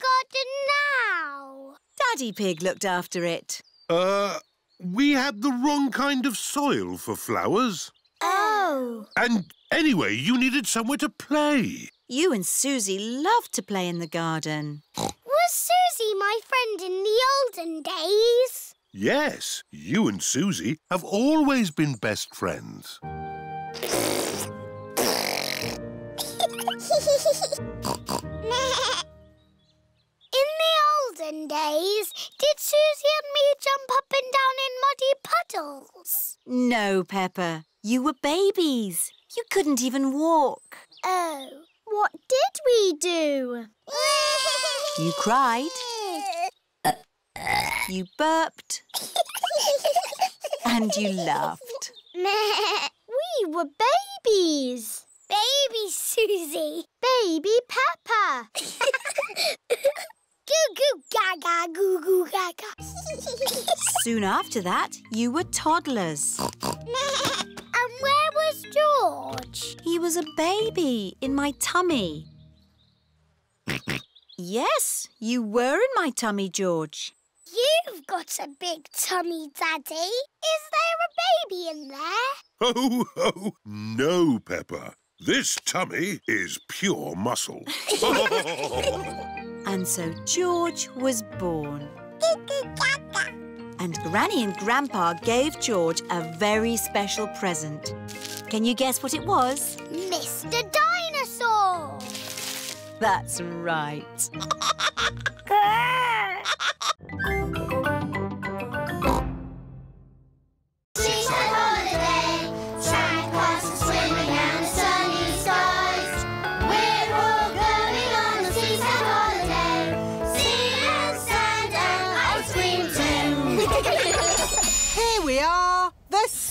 garden now?
Daddy Pig looked after it.
Uh, we had the wrong kind of soil for flowers.
Oh.
And anyway, you needed somewhere to play.
You and Susie loved to play in the garden.
Was Susie my friend in the olden days?
Yes, you and Susie have always been best friends.
In the olden days, did Susie and me jump up and down in muddy puddles?
No, Peppa. You were babies. You couldn't even walk.
Oh,
What did we do?
You cried. You burped. And you laughed.
we were babies. Baby Susie. Baby Peppa. goo goo gaga goo goo gaga.
Soon after that, you were toddlers.
and where was George?
He was a baby in my tummy. yes, you were in my tummy, George.
You've got a big tummy, Daddy. Is there a baby in there?
Ho, oh, ho! Oh, no, Peppa. This tummy is pure muscle.
And so George was born. And Granny and Grandpa gave George a very special present. Can you guess what it was?
Mr. Dinosaur!
That's right.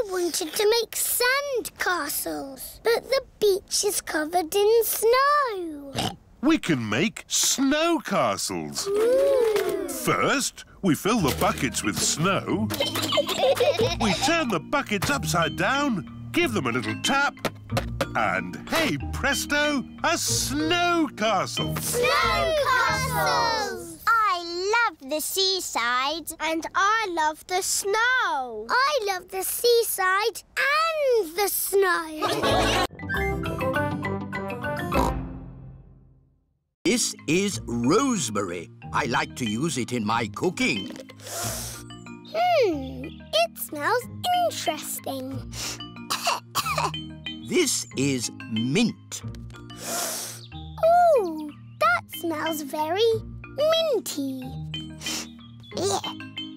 I wanted to make sand castles, but the beach is covered in snow.
We can make snow castles. Mm. First, we fill the buckets with snow. We turn the buckets upside down, give them a little tap, and hey presto, a snow castle.
Snow castles! The seaside.
And I love the snow.
I love the seaside and the snow.
This is rosemary. I like to use it in my cooking.
hmm, it smells interesting.
This is mint.
Ooh, that smells very minty. Yeah.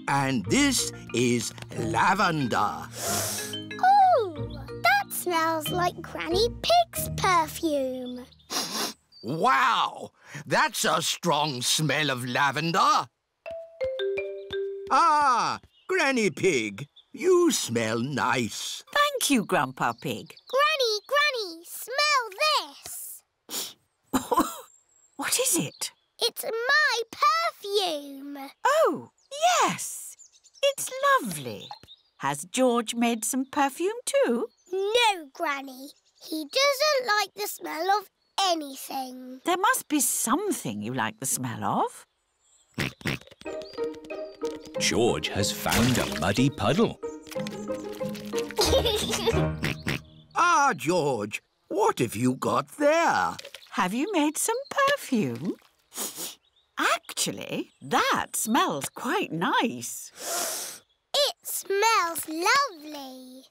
And this is lavender.
Oh, that smells like Granny Pig's perfume.
Wow! That's a strong smell of lavender. Ah, Granny Pig, you smell nice.
Thank you, Grandpa Pig.
Granny, Granny, smell this.
What is it?
It's my perfume.
Oh, yes. It's lovely. Has George made some perfume too?
No, Granny. He doesn't like the smell of anything.
There must be something you like the smell of.
George has found a muddy puddle.
Ah, George, what have you got there?
Have you made some perfume? Actually, that smells quite nice.
It smells lovely.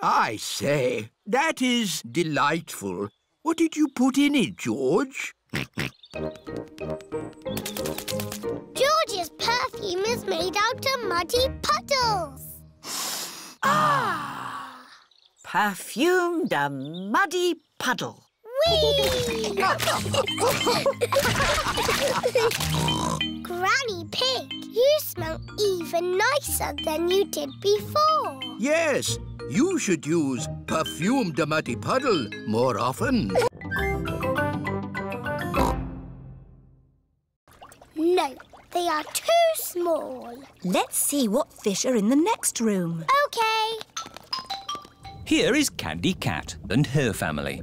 I say, that is delightful. What did you put in it, George?
George's perfume is made out of muddy puddles.
Ah! Perfume de muddy puddle.
Whee! Granny Pig, you smell even nicer than you did before.
Yes, you should use Perfume de Muddy Puddle more often.
No, they are too small.
Let's see what fish are in the next room.
Okay.
Here is Candy Cat and her family.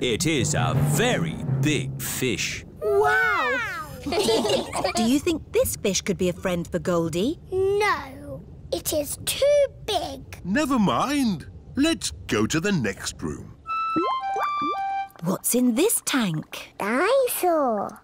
It is a very big fish.
Wow! Do you think this fish could be a friend for Goldie?
No, it is too big.
Never mind. Let's go to the next room.
What's in this tank?
Dinosaur.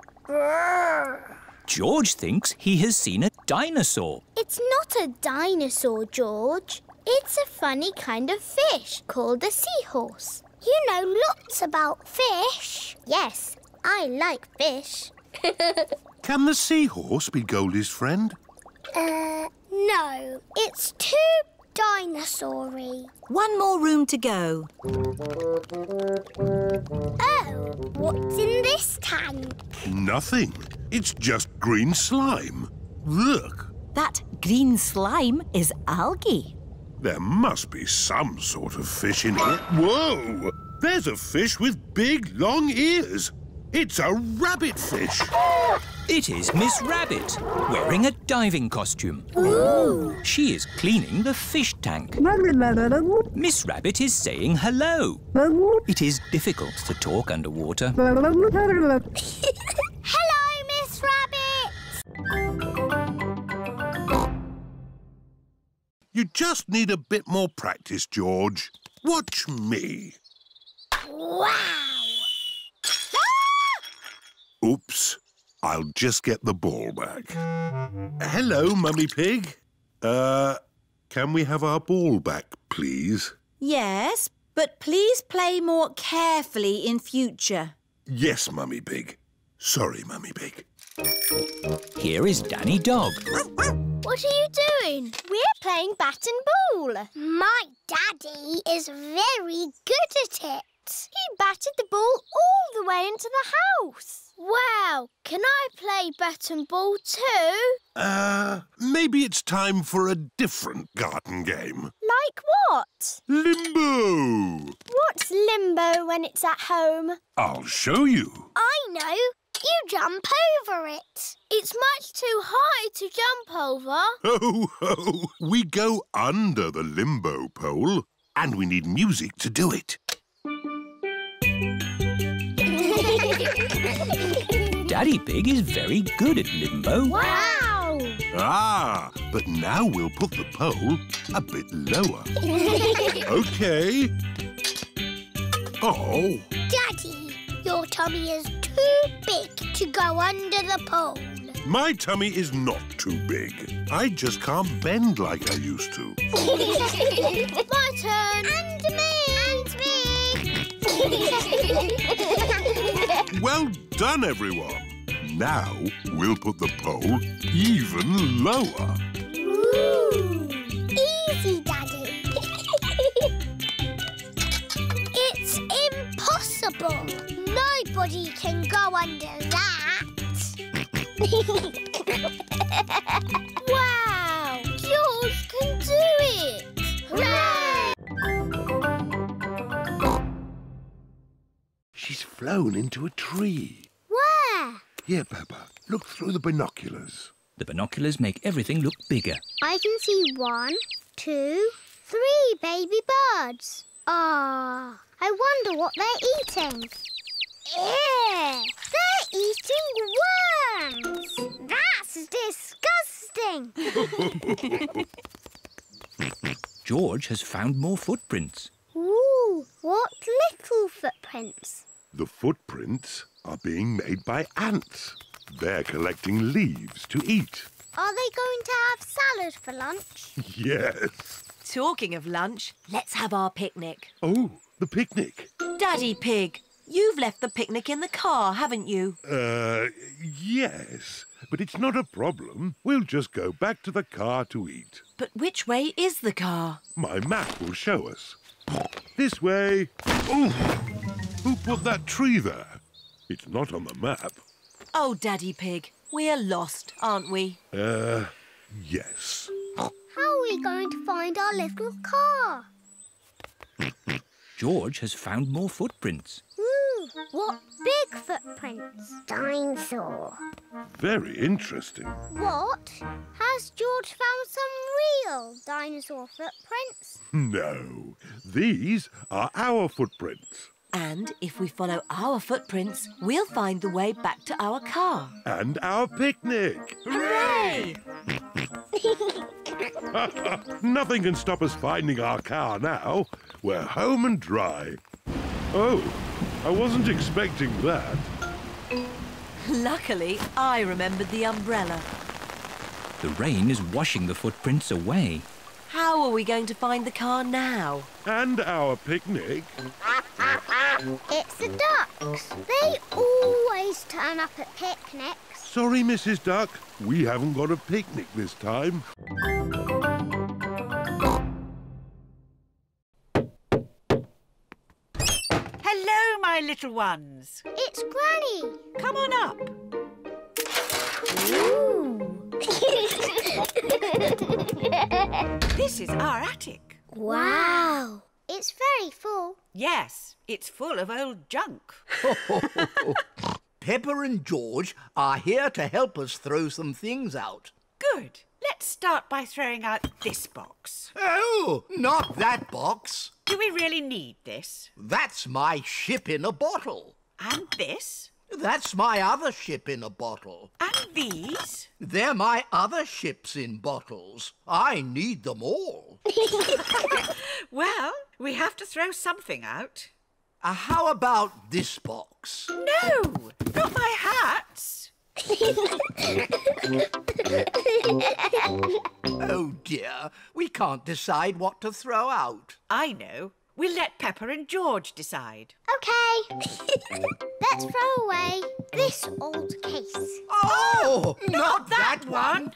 George thinks he has seen a dinosaur.
It's not a dinosaur, George. It's a funny kind of fish called a seahorse.
You know lots about fish.
Yes, I like fish.
Can the seahorse be Goldie's friend?
Uh, no, it's too dinosaur-y.
One more room to go.
Oh, what's in this tank?
Nothing. It's just green slime. Look,
That green slime is algae.
There must be some sort of fish in here. Whoa! There's a fish with big, long ears. It's a rabbit fish.
It is Miss Rabbit, wearing a diving costume.
Ooh.
She is cleaning the fish tank. Miss Rabbit is saying hello. It is difficult to talk underwater.
Hello, Miss Rabbit.
You just need a bit more practice, George. Watch me.
Wow!
Oops. I'll just get the ball back. Hello, Mummy Pig. Uh, can we have our ball back, please?
Yes, but please play more carefully in future.
Yes, Mummy Pig. Sorry, Mummy Pig.
Here is Danny Dog.
What are you doing? We're playing bat and ball.
My daddy is very good at it.
He batted the ball all the way into the house. Wow, can I play bat and ball too?
Uh, maybe it's time for a different garden game.
Like what?
Limbo!
What's limbo when it's at home?
I'll show you.
I know. You jump over it.
It's much too high to jump over.
Ho, ho! We go under the limbo pole, and we need music to do it.
Daddy Pig is very good at limbo.
Wow!
Ah, but now we'll put the pole a bit lower. OK. Oh,
Daddy, your tummy is too big to go under the pole.
my tummy is not too big. I just can't bend like I used to.
My turn.
And me! And me!
Well done, everyone. Now we'll put the pole even lower.
Ooh, easy, Daddy. it's impossible. Nobody can go under that.
Wow! George can do it!
Hooray!
She's flown into a tree.
Where?
Here, Peppa. Look through the binoculars.
The binoculars make everything look bigger.
I can see one, two, three baby birds. Ah, I wonder what they're eating. Ew! They're eating worms! That's disgusting!
George has found more footprints.
Ooh, what little footprints?
The footprints are being made by ants. They're collecting leaves to eat.
Are they going to have salad for lunch?
Yes.
Talking of lunch, let's have our picnic.
Oh, the picnic.
Daddy Pig, you've left the picnic in the car, haven't you?
Uh, yes. But it's not a problem. We'll just go back to the car to eat.
But which way is the car?
My map will show us. This way. Oh! Who put that tree there? It's not on the map.
Oh, Daddy Pig, we're lost, aren't we?
Uh, yes.
How are we going to find our little car?
George has found more footprints.
Ooh, what big footprints? Dinosaur.
Very interesting.
What? Has George found some real dinosaur footprints?
No, these are our footprints.
And if we follow our footprints, we'll find the way back to our car.
And our picnic.
Hooray!
Nothing can stop us finding our car now. We're home and dry. Oh, I wasn't expecting that.
Luckily, I remembered the umbrella.
The rain is washing the footprints away.
How are we going to find the car now?
And our picnic.
It's the ducks. They always turn up at picnics.
Sorry, Mrs. Duck. We haven't got a picnic this time.
Hello, my little ones.
It's Granny.
Come on up. This is our attic.
wow. It's very full.
Yes, it's full of old junk.
Peppa and George are here to help us throw some things out.
Good. Let's start by throwing out this box.
Oh, not that box.
Do we really need this?
That's my ship in a bottle.
And this?
That's my other ship in a bottle.
And these?
They're my other ships in bottles. I need them all.
Well, we have to throw something out.
Uh, how about this box?
No, not my hats.
Oh dear, we can't decide what to throw out.
I know. We'll let Peppa and George decide.
Okay. Let's throw away this old case.
Oh, oh not,
that one.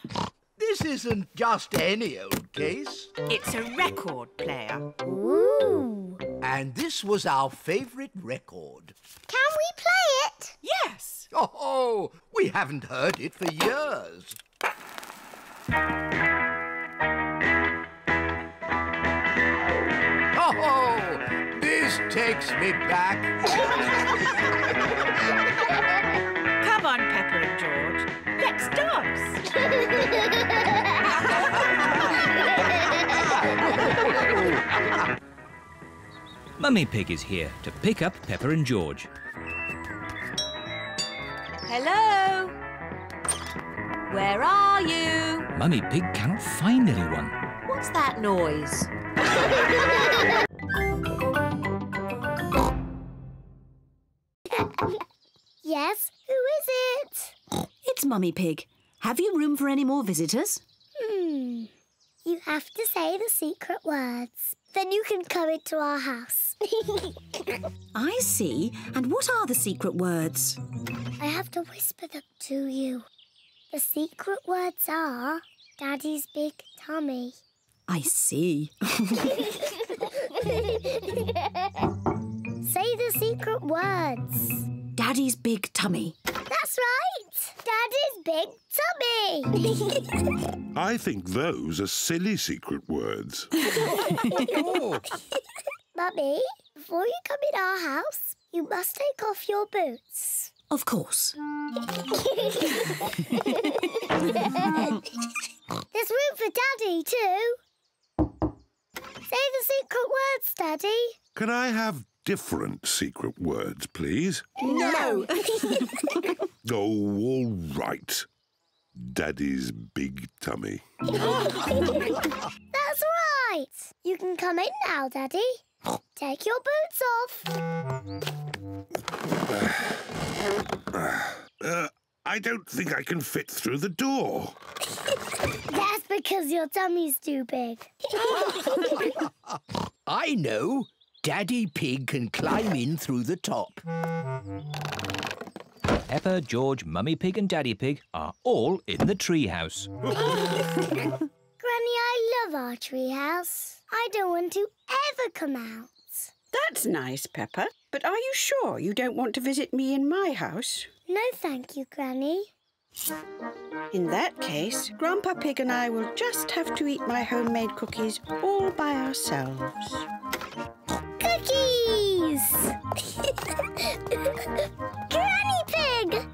This isn't just any old case.
It's a record player.
Ooh.
And this was our favourite record.
Can we play it?
Yes.
Oh, we haven't heard it for years. Oh, this takes me back.
Come on, Peppa and George. Let's dance.
Mummy Pig is here to pick up Peppa and George.
Hello? Where are you?
Mummy Pig cannot find anyone.
What's that noise?
yes, who is it?
It's Mummy Pig. Have you room for any more visitors?
Hmm. You have to say the secret words. Then you can come into our house.
I see. And what are the secret words?
I have to whisper them to you. The secret words are Daddy's big tummy.
I see.
Say the secret words.
Daddy's big tummy.
That's right. Daddy's big tummy.
I think those are silly secret words.
Mummy, before you come in our house, you must take off your boots.
Of course.
There's room for Daddy too. Say the secret words, Daddy.
Can I have different secret words, please?
No.
Oh, all right. Daddy's big tummy.
That's right. You can come in now, Daddy. Take your boots off.
Uh, I don't think I can fit through the door.
That's because your tummy's too big.
I know. Daddy Pig can climb in through the top.
Peppa, George, Mummy Pig and Daddy Pig are all in the treehouse.
Granny, I love our treehouse. I don't want to ever come out.
That's nice, Peppa. But are you sure you don't want to visit me in my house?
No, thank you, Granny.
In that case, Grandpa Pig and I will just have to eat my homemade cookies all by ourselves.
Cookies! Granny Pig!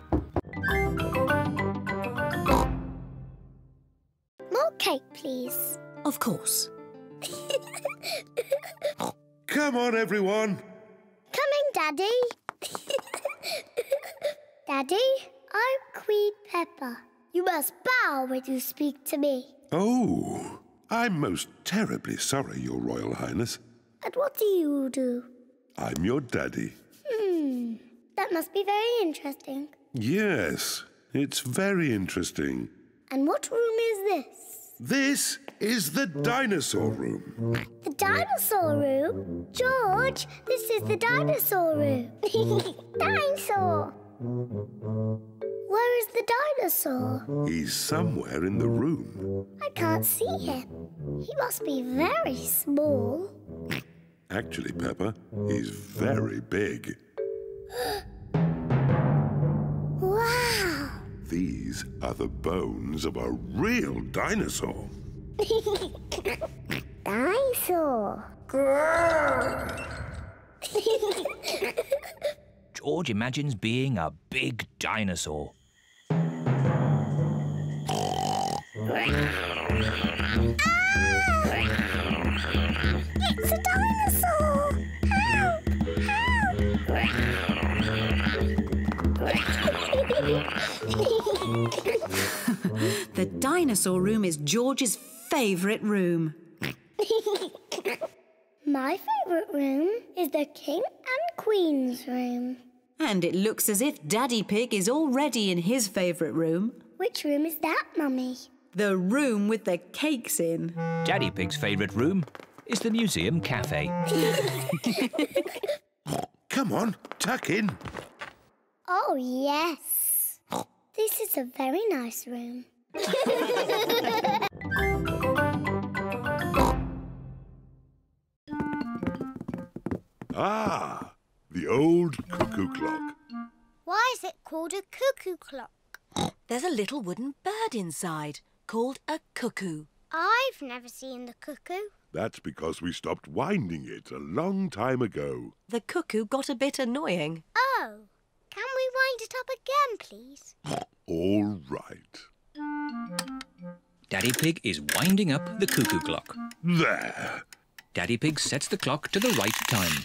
More cake, please.
Of course.
Come on, everyone.
Coming, Daddy. Daddy, I'm Queen Peppa. You must bow when you speak to me.
Oh, I'm most terribly sorry, Your Royal Highness.
And what do you do?
I'm your daddy.
Hmm, that must be very interesting.
Yes, it's very interesting.
And what room is this?
This is the dinosaur room.
The dinosaur room? George, this is the dinosaur room. dinosaur! Where is the dinosaur?
He's somewhere in the room.
I can't see him. He must be very small.
Actually, Peppa, he's very big.
wow!
These are the bones of a real dinosaur.
dinosaur!
George imagines being a big dinosaur. Ah!
It's a dinosaur! Help! Help!
the dinosaur room is George's favourite room.
My favourite room is the King and Queen's room.
And it looks as if Daddy Pig is already in his favourite room.
Which room is that, Mummy?
The room with the cakes in.
Daddy Pig's favourite room is the museum cafe.
Come on, tuck in.
Oh, yes. This is a very nice room.
Ah, the old cuckoo clock.
Why is it called a cuckoo clock?
There's a little wooden bird inside called a cuckoo.
I've never seen the cuckoo.
That's because we stopped winding it a long time ago.
The cuckoo got a bit annoying.
Oh, can we wind it up again, please?
All right.
Daddy Pig is winding up the cuckoo clock.
There.
Daddy Pig sets the clock to the right time.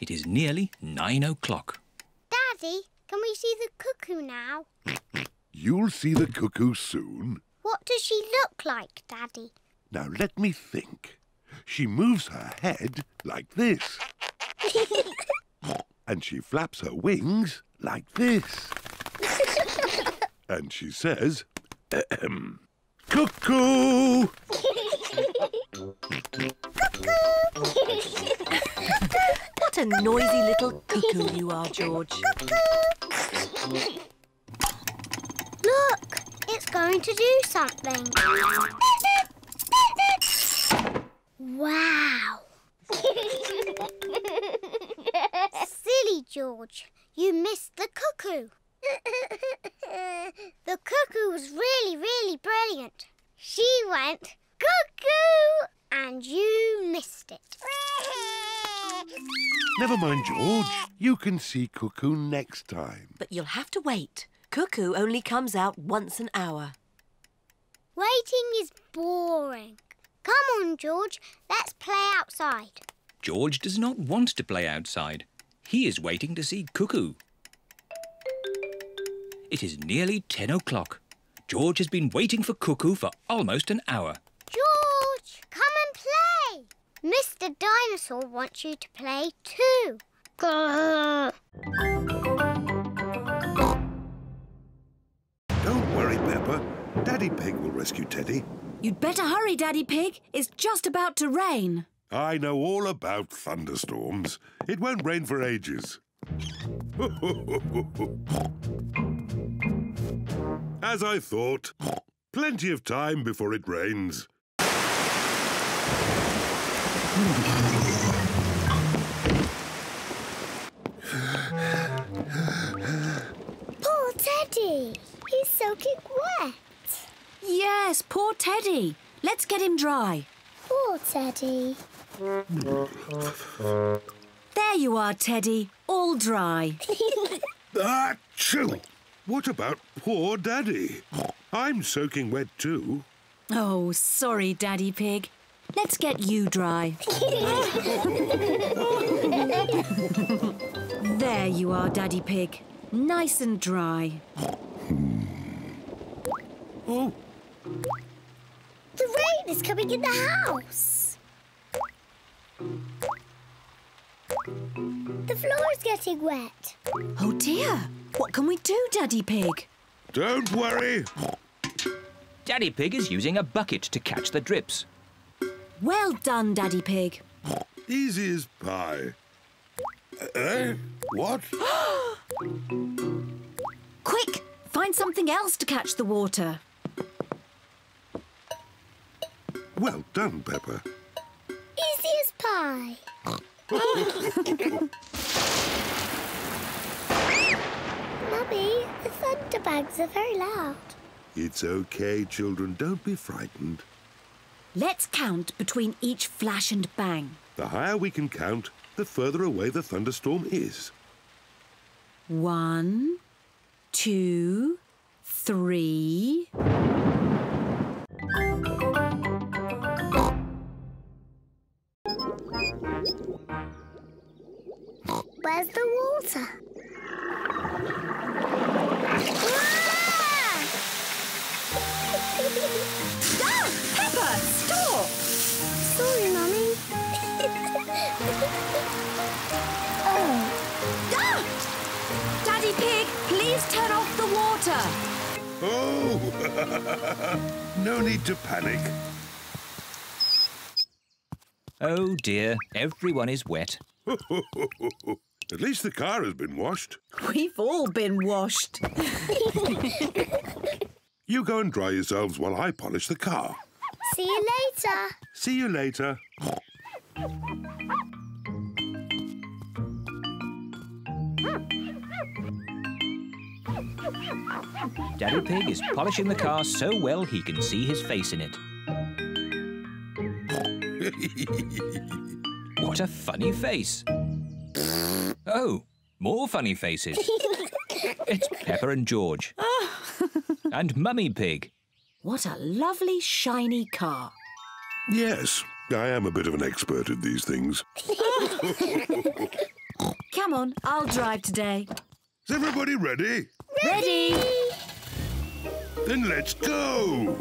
It is nearly nine o'clock.
Daddy, can we see the cuckoo now?
You'll see the cuckoo soon.
What does she look like, Daddy?
Now let me think. She moves her head like this. and she flaps her wings like this. and she says, Ahem, Cuckoo!
what a noisy little cuckoo you are, George.
Look, it's going to do something. wow. Silly George, you missed the cuckoo. the cuckoo was really, really brilliant. She went cuckoo and you missed it.
Never mind, George. You can see Cuckoo next time.
But you'll have to wait. Cuckoo only comes out once an hour.
Waiting is boring. Come on, George. Let's play outside.
George does not want to play outside. He is waiting to see Cuckoo. It is nearly ten o'clock. George has been waiting for Cuckoo for almost an hour.
George, come and play. Mr. Dinosaur wants you to play too.
Daddy Pig will rescue Teddy.
You'd better hurry, Daddy Pig. It's just about to rain.
I know all about thunderstorms. It won't rain for ages. As I thought, plenty of time before it rains.
Poor Teddy. He's soaking wet.
Yes, poor Teddy. Let's get him dry.
Poor Teddy.
There you are, Teddy. All dry.
Ah, Achoo! What about poor Daddy? I'm soaking wet too.
Oh, sorry, Daddy Pig. Let's get you dry. there you are, Daddy Pig. Nice and dry. Hmm.
Oh,
The rain is coming in the house. The floor is getting wet.
Oh dear. What can we do, Daddy Pig?
don't worry.
Daddy Pig is using a bucket to catch the drips.
Well done, Daddy Pig.
Easy as pie. Eh? What?
Quick, find something else to catch the water.
Well done, Peppa.
Easy as pie. Mummy, the thunderbags are very loud.
It's okay, children. Don't be frightened.
Let's count between each flash and bang.
The higher we can count, the further away the thunderstorm is.
One, two, three.
Where's the water?
Ah! Peppa, stop!
Sorry, Mummy. oh,
Ah! Daddy Pig, please turn off the water.
Oh! no need to panic.
Oh dear, everyone is wet.
At least the car has been washed.
We've all been washed.
You go and dry yourselves while I polish the car.
see you later.
See you later.
Daddy Pig is polishing the car so well he can see his face in it. What a funny face. Oh, more funny faces. It's Peppa and George. Ah. and Mummy Pig.
What a lovely shiny car.
yes, I am a bit of an expert at these things.
Come on, I'll drive today.
Is everybody ready?
Ready?
Then let's go!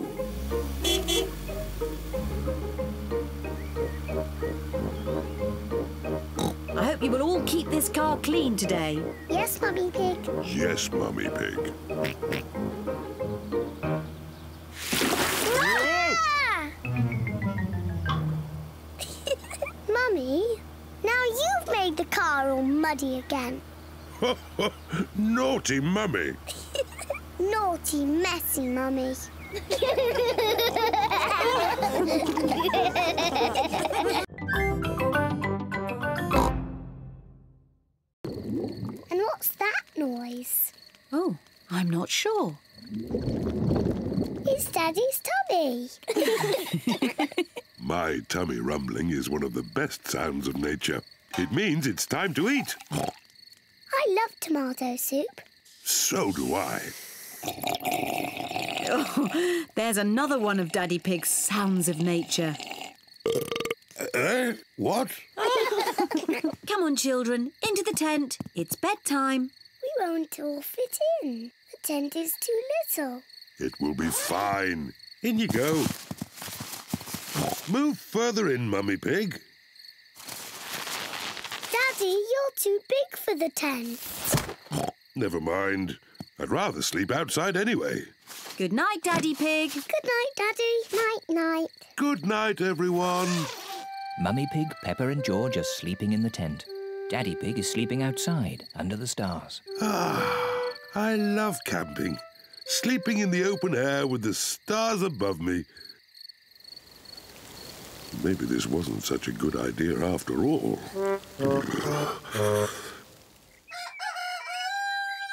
You will all keep this car clean today.
Yes, Mummy Pig.
Yes, Mummy Pig.
Mummy, now you've made the car all muddy again.
Naughty Mummy.
Naughty, messy Mummy.
I'm not sure.
It's Daddy's tummy.
My tummy rumbling is one of the best sounds of nature. It means it's time to eat.
I love tomato soup.
So do I.
Oh, there's another one of Daddy Pig's sounds of nature.
Eh? What?
Come on, children, into the tent. It's bedtime.
We won't all fit in. The tent is too little.
It will be fine. In you go. Move further in, Mummy Pig.
Daddy, you're too big for the tent.
Never mind. I'd rather sleep outside anyway.
Good night, Daddy Pig.
Good night, Daddy. Night, night.
Good night, everyone.
Mummy Pig, Peppa and George are sleeping in the tent. Daddy Pig is sleeping outside, under the stars.
Ah, I love camping. Sleeping in the open air with the stars above me. Maybe this wasn't such a good idea after all.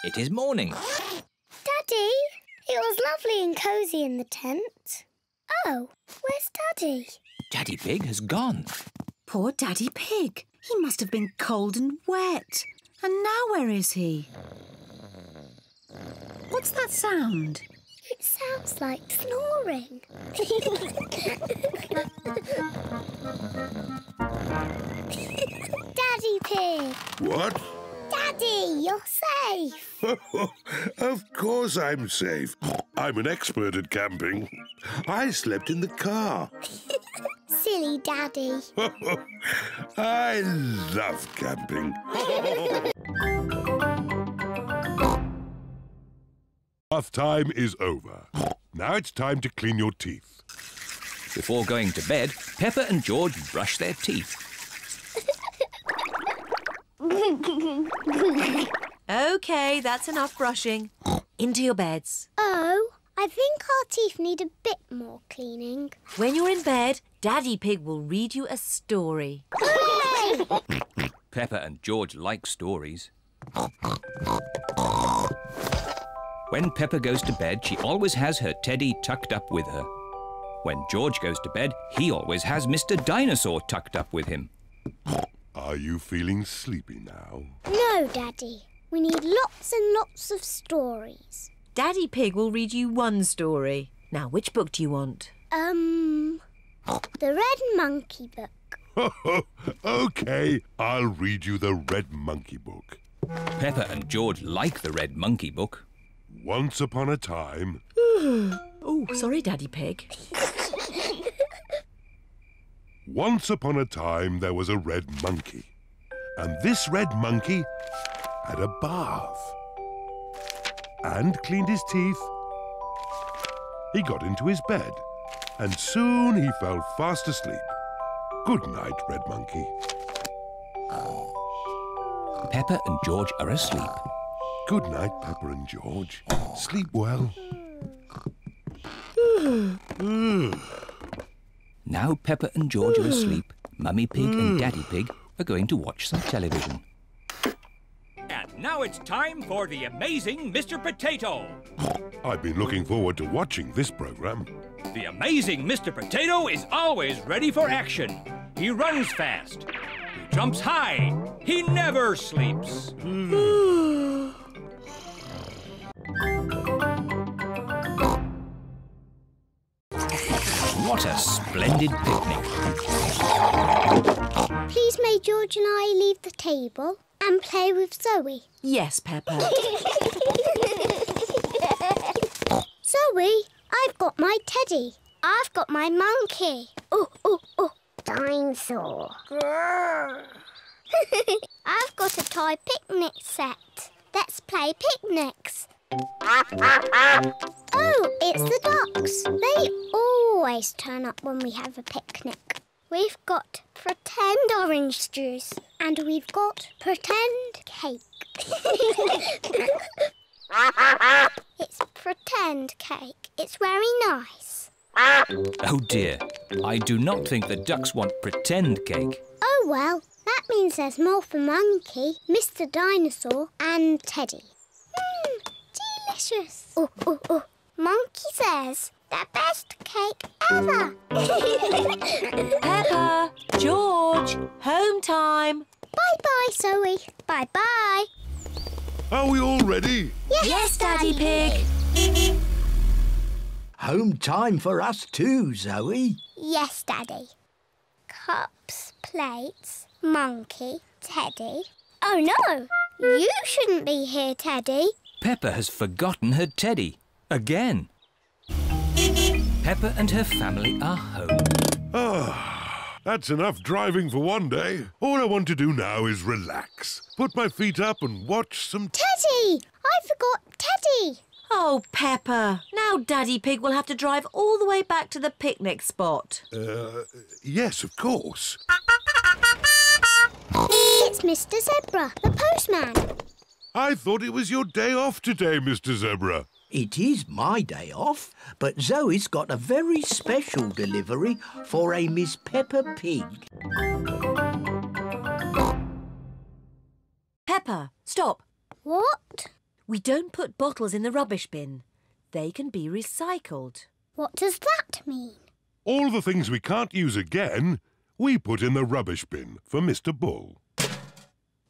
It is morning.
Daddy, it was lovely and cosy in the tent. Oh, where's Daddy?
Daddy Pig has gone.
Poor Daddy Pig. He must have been cold and wet. And now where is he? What's that sound?
It sounds like snoring. Daddy Pig!
What?
Daddy, you're safe!
of course I'm safe. I'm an expert at camping. I slept in the car.
Silly Daddy.
I love camping. Bath time is over. Now it's time to clean your teeth.
Before going to bed, Peppa and George brush their teeth.
OK, that's enough brushing. Into your beds.
Oh, I think our teeth need a bit more cleaning.
When you're in bed, Daddy Pig will read you a story.
Peppa and George like stories. When Peppa goes to bed, she always has her teddy tucked up with her. When George goes to bed, he always has Mr. Dinosaur tucked up with him.
Are you feeling sleepy now?
No, Daddy. We need lots and lots of stories.
Daddy Pig will read you one story. Now, which book do you want?
Um, the Red Monkey Book.
OK, I'll read you the Red Monkey Book.
Peppa and George like the Red Monkey Book.
Once upon a time...
oh, sorry, Daddy Pig.
Once upon a time, there was a red monkey. And this red monkey had a bath. And cleaned his teeth. He got into his bed. And soon he fell fast asleep. Good night, Red Monkey.
Peppa and George are asleep.
Good night, Peppa and George. Sleep well.
Now Peppa and George are asleep, Mummy Pig and Daddy Pig are going to watch some television. And now it's time for the amazing Mr. Potato.
I've been looking forward to watching this program.
The amazing Mr. Potato is always ready for action. He runs fast. He jumps high. He never sleeps. What a splendid picnic.
Please may George and I leave the table and play with Zoe.
Yes, Peppa.
Zoe, I've got my teddy. I've got my monkey. Oh, oh, oh. Dinosaur. I've got a toy picnic set. Let's play picnics. Oh, it's the ducks. They always turn up when we have a picnic. We've got pretend orange juice and we've got pretend cake. it's pretend cake. It's very nice.
Oh dear, I do not think the ducks want pretend cake.
Oh well, that means there's more for Monkey, Mr. Dinosaur and Teddy. Delicious. Oh, oh, oh. Monkey says the best cake ever.
Peppa, George, home time.
Bye-bye, Zoe. Bye-bye.
Are we all ready?
Yes,
Yes, Daddy Pig.
Home time for us too, Zoe.
Yes, Daddy. Cups, plates, monkey, Teddy. Oh no, you shouldn't be here, Teddy.
Peppa has forgotten her teddy. Again. Peppa and her family are home.
Ah, that's enough driving for one day. All I want to do now is relax. Put my feet up and watch some...
Teddy! I forgot Teddy!
Oh, Pepper. Now Daddy Pig will have to drive all the way back to the picnic spot.
Uh, yes, of course.
It's Mr. Zebra, the postman.
I thought it was your day off today, Mr. Zebra.
It is my day off, but Zoe's got a very special delivery for a Miss Peppa Pig.
Peppa, stop.
What?
We don't put bottles in the rubbish bin. They can be recycled.
What does that mean?
All the things we can't use again, we put in the rubbish bin for Mr. Bull.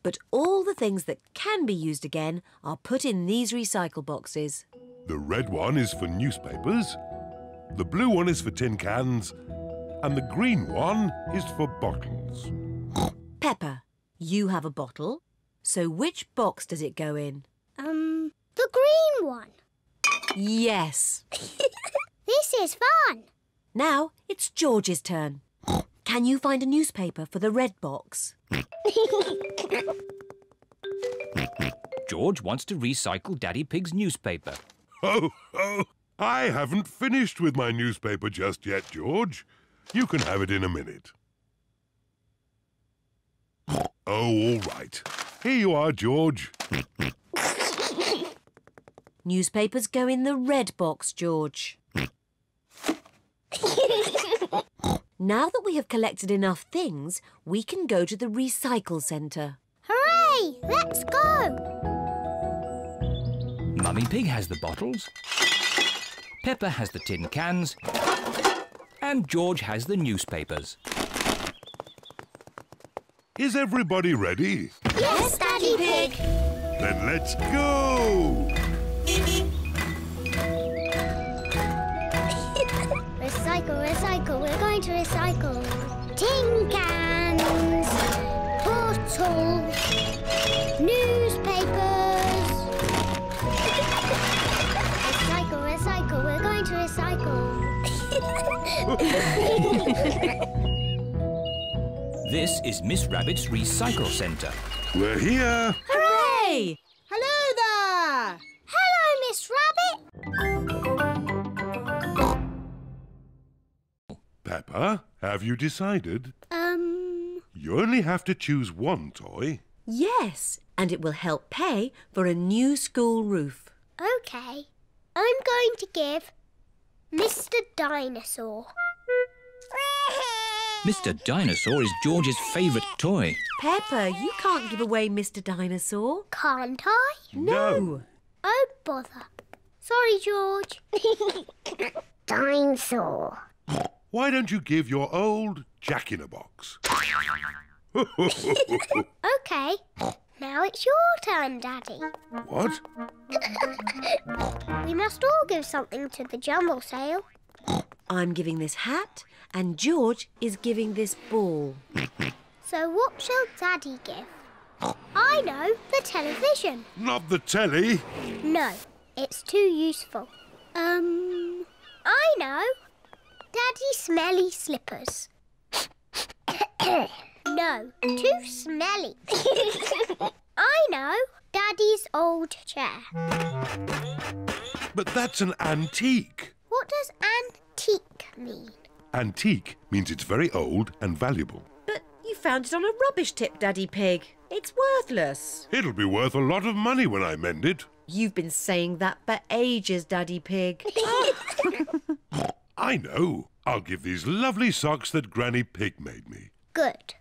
But all the things that can be used again are put in these recycle boxes.
The red one is for newspapers, the blue one is for tin cans, and the green one is for bottles.
Peppa, you have a bottle. So which box does it go in?
Um, the green one.
Yes.
This is fun.
Now it's George's turn. Can you find a newspaper for the red box?
George wants to recycle Daddy Pig's newspaper.
Oh, oh, I haven't finished with my newspaper just yet, George. You can have it in a minute. Oh, all right. Here you are, George.
Newspapers go in the red box, George. now that we have collected enough things, we can go to the recycle centre.
Hooray! Let's go.
Mummy Pig has the bottles. Peppa has the tin cans. And George has the newspapers.
Is everybody ready?
Yes, Daddy Pig.
Then let's go!
Recycle, recycle. We're going to recycle. Tin cans, bottles, newspapers. recycle, recycle. We're going to recycle.
This is Miss Rabbit's Recycle Centre.
We're here.
Hooray!
Peppa, have you decided?
Um,
You only have to choose one toy.
Yes, and it will help pay for a new school roof.
okay. I'm going to give Mr. Dinosaur.
Mr. Dinosaur is George's favourite toy.
Peppa, you can't give away Mr. Dinosaur.
Can't I?
No.
Oh, bother. Sorry, George. Dinosaur.
Why don't you give your old Jack in a Box?
Okay. Now it's your turn, Daddy.
what?
We must all give something to the jumble sale.
I'm giving this hat, and George is giving this ball.
So what shall Daddy give? I know, the television.
Not the telly.
No, it's too useful. Um, I know. Daddy smelly slippers. no, too smelly. I know. Daddy's old chair.
But that's an antique.
What does antique mean?
Antique means it's very old and valuable.
But you found it on a rubbish tip, Daddy Pig. It's worthless.
It'll be worth a lot of money when I mend it.
You've been saying that for ages, Daddy Pig.
I know. I'll give these lovely socks that Granny Pig made me.
Good.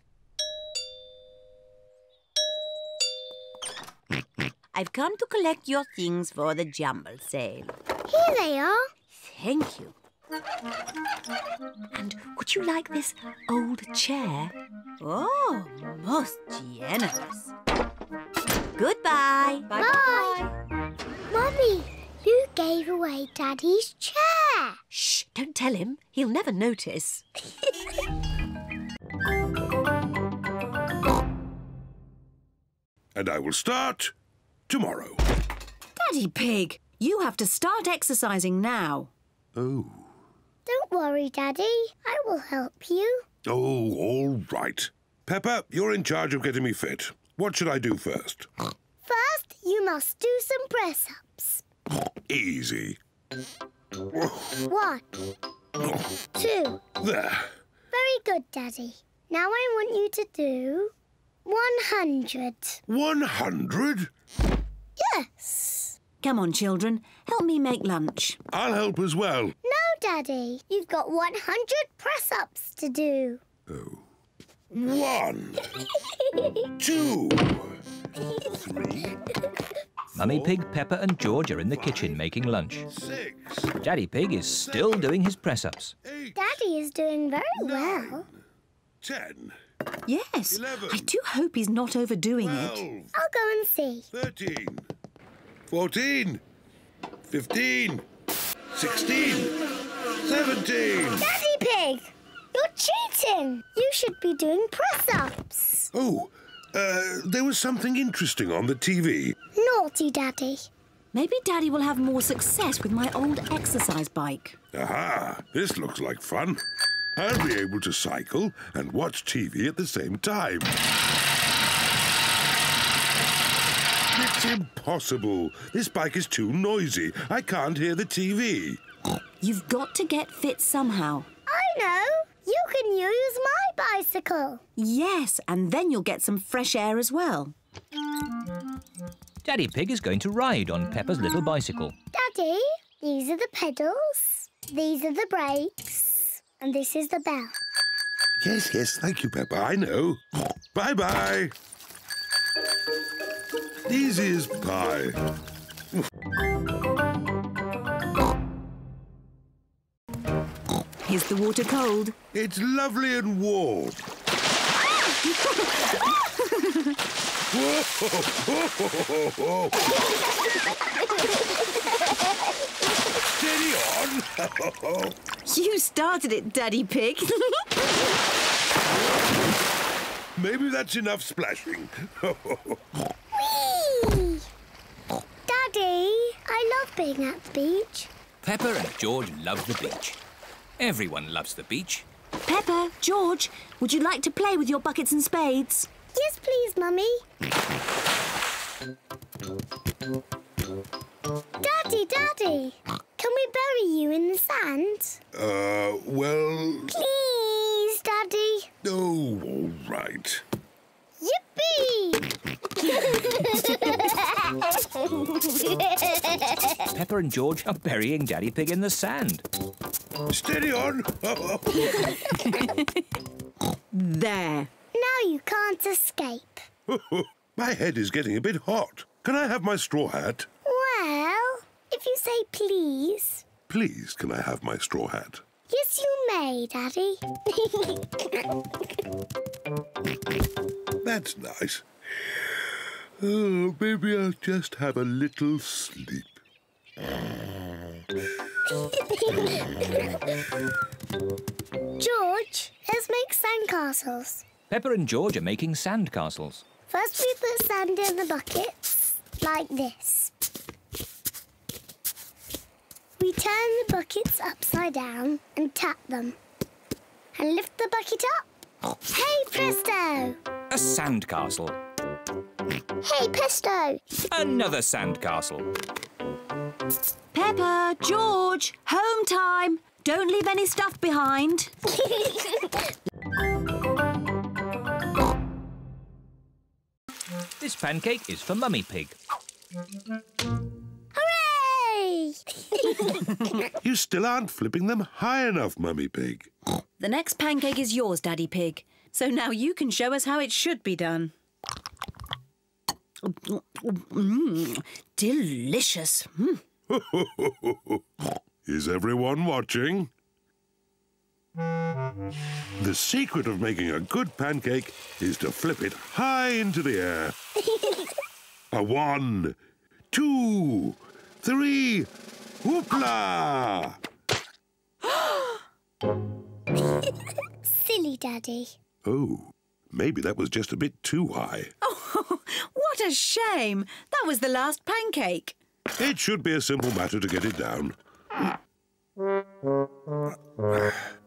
I've come to collect your things for the jumble sale.
Here they are.
Thank you.
and would you like this old chair?
Oh, most generous. Goodbye.
bye-bye Mummy, you gave away Daddy's chair.
Shh, don't tell him. He'll never notice.
And I will start tomorrow.
Daddy Pig, you have to start exercising now.
Oh.
Don't worry, Daddy. I will help you.
Oh, all right. Peppa, you're in charge of getting me fit. What should I do first?
First, you must do some press ups.
Easy.
One, two.
There.
Very good, Daddy. Now I want you to do 100.
100?
Yes.
Come on, children. Help me make lunch.
I'll help as well.
No, Daddy. You've got 100 press-ups to do. Oh.
One, two, three,
Mummy Pig, Peppa and George are in the kitchen making lunch. Daddy Pig is still doing his press-ups.
Daddy is doing very well.
ten,
Yes. I do hope he's not overdoing it.
I'll go and see.
13, 14, 15, 16, 17.
Daddy Pig! You're cheating! You should be doing press-ups.
Oh, uh, there was something interesting on the TV.
Naughty Daddy.
Maybe Daddy will have more success with my old exercise bike.
Aha, this looks like fun. I'll be able to cycle and watch TV at the same time. It's impossible. This bike is too noisy. I can't hear the TV.
You've got to get fit somehow.
I know. You can use my bicycle.
Yes, and then you'll get some fresh air as well.
Daddy Pig is going to ride on Peppa's little bicycle.
Daddy, these are the pedals, these are the brakes, and this is the bell.
Yes, yes, thank you, Peppa. I know. Bye bye. Easy as pie.
Is the water cold?
It's lovely and warm. Steady on.
You started it, Daddy Pig.
Maybe that's enough splashing.
Whee! Daddy, I love being at the beach.
Peppa and George love the beach. Everyone loves the beach.
Peppa, George, would you like to play with your buckets and spades?
Yes, please, Mummy. Daddy, Daddy, can we bury you in the sand?
uh, well...
Please, Daddy.
Oh, all right.
Yippee!
Peppa and George are burying Daddy Pig in the sand.
Steady on.
there.
Now you can't escape.
my head is getting a bit hot. Can I have my straw hat?
Well, if you say please.
Please, can I have my straw hat?
Yes, you may, Daddy.
That's nice. Oh, maybe I'll just have a little sleep.
George, let's make sandcastles.
Peppa and George are making sand castles.
First, we put sand in the buckets, like this. We turn the buckets upside down and tap them. And lift the bucket up. Hey, presto!
A sandcastle.
Hey, pesto!
Another sand castle.
Peppa, George, home time. Don't leave any stuff behind.
This pancake is for Mummy Pig.
Hooray!
You still aren't flipping them high enough, Mummy Pig.
The next pancake is yours, Daddy Pig. So now you can show us how it should be done. Mm, delicious. Mm.
Is everyone watching? The secret of making a good pancake is to flip it high into the air. A one, two, three, whoopla!
Silly Daddy.
Oh, maybe that was just a bit too high.
Oh, what a shame. That was the last pancake.
It should be a simple matter to get it down.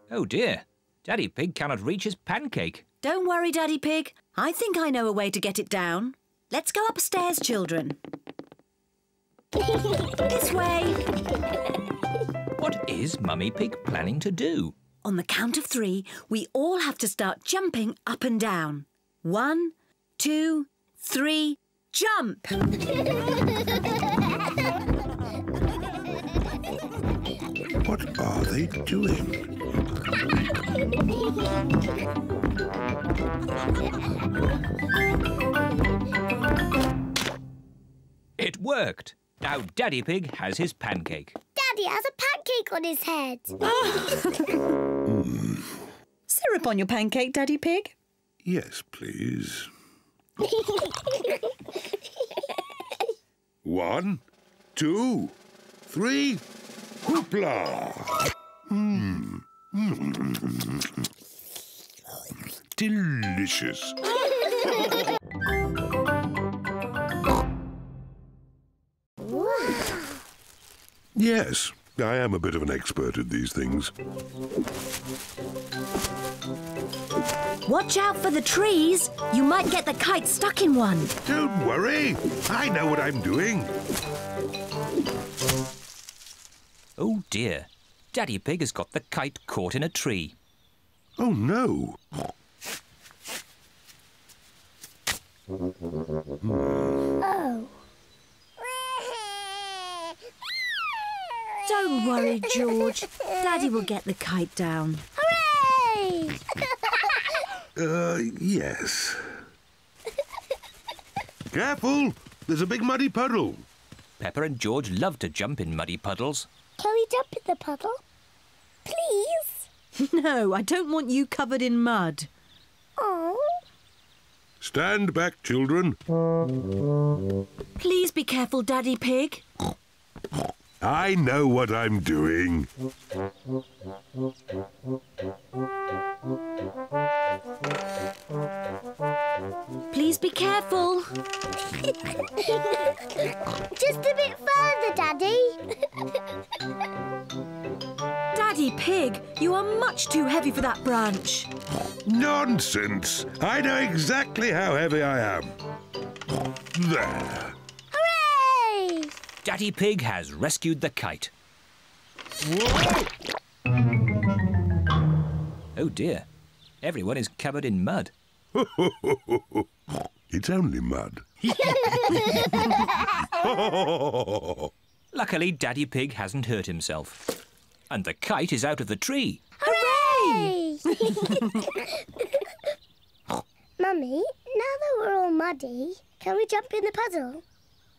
Oh dear. Daddy Pig cannot reach his pancake.
Don't worry, Daddy Pig. I think I know a way to get it down. Let's go upstairs, children. This way.
What is Mummy Pig planning to do?
On the count of three, we all have to start jumping up and down. One, two, three, jump!
What are they doing?
It worked. Now Daddy Pig has his pancake.
Daddy has a pancake on his head.
Syrup on your pancake, Daddy Pig?
Yes, please. One, two, three. Hoopla! Hmm. Mm. Delicious. Yes, I am a bit of an expert at these things.
Watch out for the trees. You might get the kite stuck in one.
Don't worry. I know what I'm doing.
Oh dear. Daddy Pig has got the kite caught in a tree.
Oh no.
Oh.
Don't worry, George. Daddy will get the kite down.
Hooray!
Uh, yes. Careful! There's a big muddy puddle.
Peppa and George love to jump in muddy puddles.
Can we jump in the puddle? Please?
No, I don't want you covered in mud.
Oh.
Stand back, children.
Please be careful, Daddy Pig.
I know what I'm doing.
Please be careful.
Just a bit further, Daddy.
Daddy Pig, you are much too heavy for that branch.
Nonsense! I know exactly how heavy I am. There.
Hooray!
Daddy Pig has rescued the kite. Oh dear. Everyone is covered in mud.
it's only mud.
Luckily, Daddy Pig hasn't hurt himself. And the kite is out of the tree.
Hooray! Mummy, now that we're all muddy, can we jump in the puddle?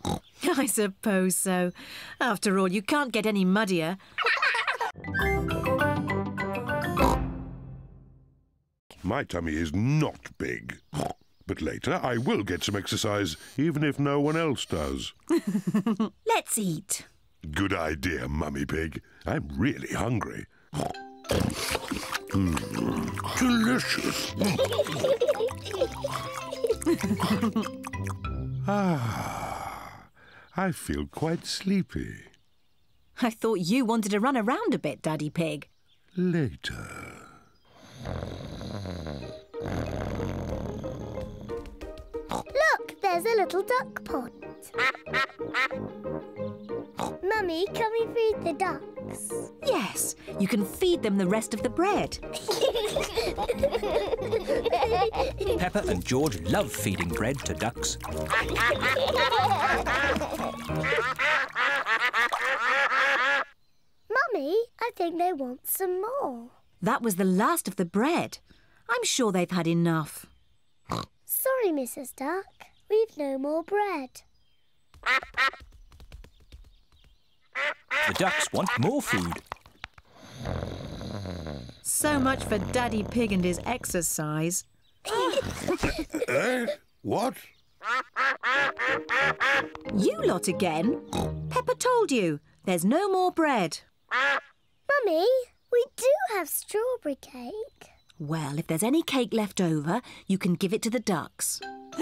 I suppose so. After all, you can't get any muddier.
My tummy is not big. But later I will get some exercise, even if no one else does.
Let's eat.
Good idea, Mummy Pig. I'm really hungry. Mm, delicious. ah, I feel quite sleepy.
I thought you wanted to run around a bit, Daddy Pig.
Later.
Look, there's a little duck pond. Mummy, can we feed the ducks?
Yes, you can feed them the rest of the bread.
Peppa and George love feeding bread to ducks.
Mummy, I think they want some more.
That was the last of the bread. I'm sure they've had enough.
Sorry, Mrs. Duck. We've no more bread.
The ducks want more food.
So much for Daddy Pig and his exercise.
eh? What?
You lot again? Peppa told you. There's no more bread.
Mummy, we do have strawberry cake.
Well, if there's any cake left over, you can give it to the ducks.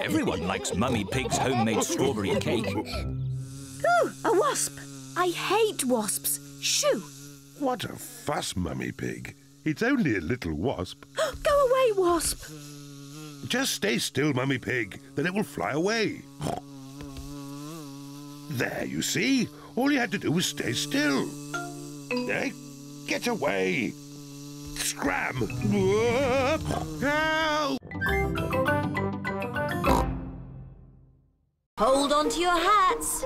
Everyone likes Mummy Pig's homemade strawberry cake.
Ooh, a wasp! I hate wasps. Shoo!
What a fuss, Mummy Pig. It's only a little wasp.
Go away, wasp!
Just stay still, Mummy Pig, then it will fly away. There, you see? All you had to do was stay still. Hey, get away! Scram! Help!
Hold on to your hats.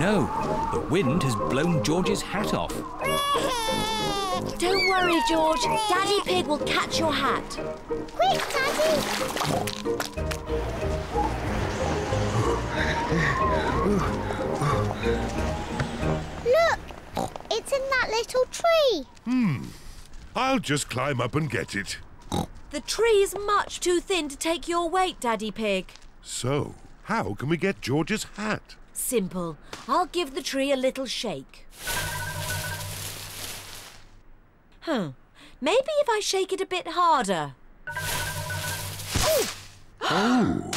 No, the wind has blown George's hat off.
Don't worry, George. Daddy Pig will catch your hat.
Quick, Daddy! Look! It's in that little tree.
Hmm. I'll just climb up and get it.
The tree's much too thin to take your weight, Daddy Pig.
So, how can we get George's hat?
Simple. I'll give the tree a little shake. Hmm. Maybe if I shake it a bit harder.
Oh!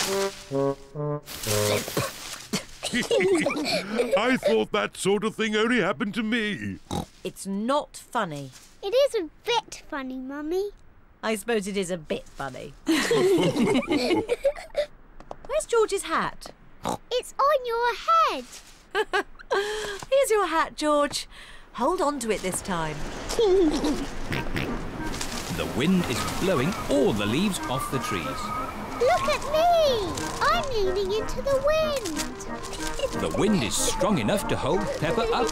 I thought that sort of thing only happened to me.
It's not funny.
It is a bit funny, Mummy.
I suppose it is a bit funny. Where's George's hat?
It's on your head.
Here's your hat, George. Hold on to it this time.
The wind is blowing all the leaves off the trees.
Look at me! I'm leaning into the wind.
The wind is strong enough to hold Peppa up.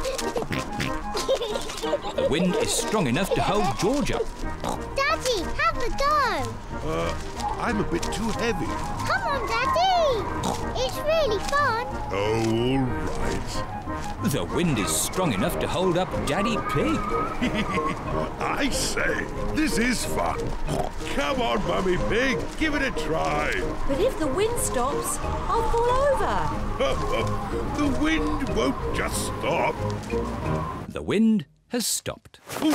The wind is strong enough to hold George up.
Daddy, have a go.
Uh, I'm a bit too heavy.
Come on, Daddy. It's really fun.
Oh, all right.
The wind is strong enough to hold up Daddy Pig.
I say, this is fun. Come on, Mummy Pig, give it a try.
But if the wind stops, I'll fall over.
the wind won't just stop.
The wind has stopped.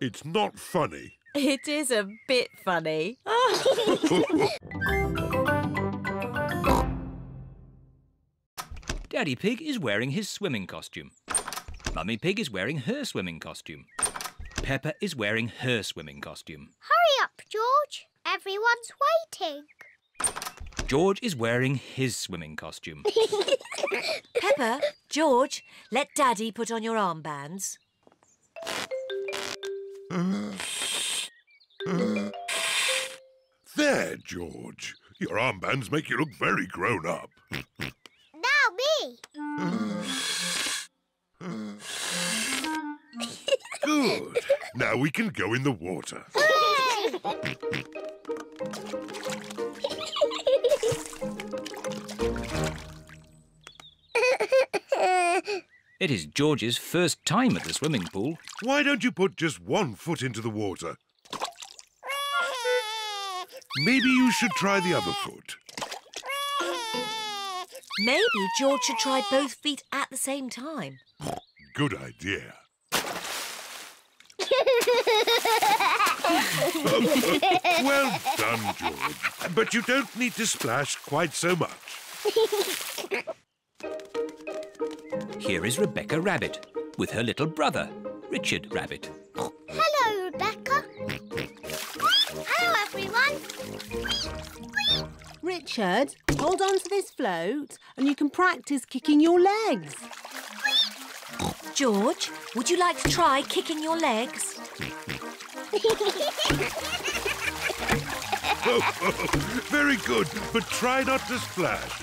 it's not funny.
It is a bit funny.
Daddy Pig is wearing his swimming costume. Mummy Pig is wearing her swimming costume. Peppa is wearing her swimming costume.
Hurry up, George. Everyone's waiting.
George is wearing his swimming costume.
Peppa, George, let Daddy put on your armbands.
There, George. Your armbands make you look very grown up.
Now.
Good. Now we can go in the water.
It is George's first time at the swimming pool.
Why don't you put just one foot into the water? Maybe you should try the other foot.
Maybe George should try both feet at the same time.
Good idea. well done, George. But you don't need to splash quite so much.
Here is Rebecca Rabbit with her little brother, Richard Rabbit.
Richard, hold on to this float and you can practice kicking your legs.
George, would you like to try kicking your legs?
Very good, but try not to splash.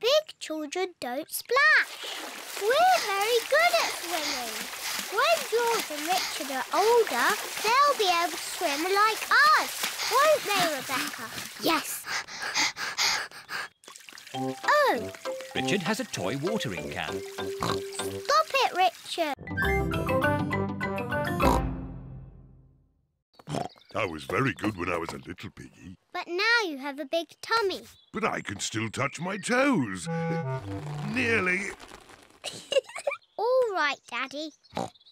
Big children don't splash. We're very good at swimming. When George and Richard are older, they'll be able to swim like us, won't they, Rebecca? Yes. Oh,
Richard has a toy watering can.
stop it, Richard.
I was very good when I was a little piggy,
But now you have a big tummy.
but I can still touch my toes. Nearly.
All right, Daddy.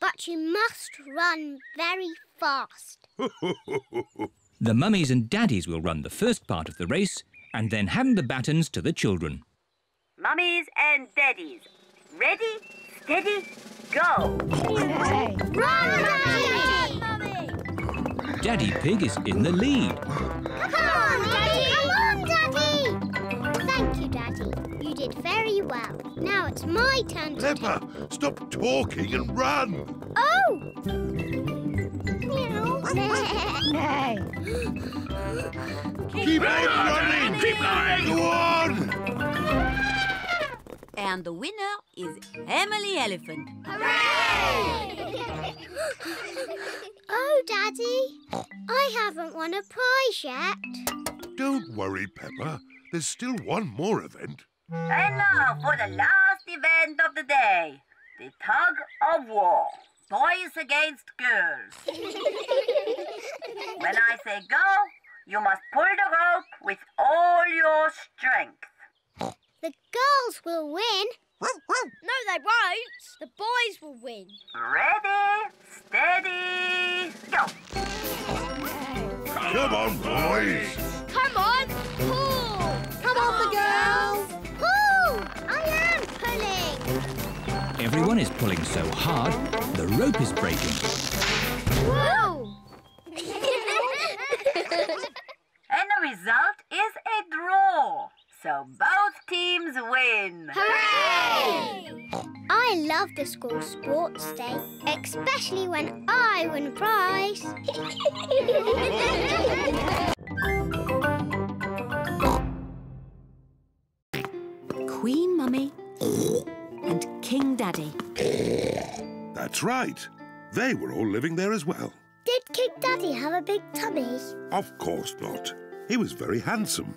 But you must run very fast.
The mummies and daddies will run the first part of the race and then hand the batons to the children.
Mummies and daddies, ready, steady, go!
Run, Run mummy.
Daddy Pig is in the lead.
Come on, Daddy! Come on, Daddy! Thank you, Daddy. You did very well. Now it's my turn to...
Peppa, stop talking and run!
Oh!
Keep on running.
Keep going.
Go on.
And the winner is Emily Elephant. Hooray!
oh, Daddy, I haven't won a prize yet.
Don't worry, Peppa. There's still one more event.
And now for the last event of the day the tug of war. Boys against girls. when I say go, you must pull the rope with all your strength.
The girls will win. no, they won't. The boys will win.
Ready, steady, go.
Come on, boys.
Come on, pull. Come on, the girls.
Everyone is pulling so hard, the rope is breaking.
Whoa.
And the result is a draw. So both teams win.
Hooray! I love the school sports day, especially when I win a prize.
King Daddy.
That's right. They were all living there as well.
Did King Daddy have a big tummy?
Of course not. He was very handsome.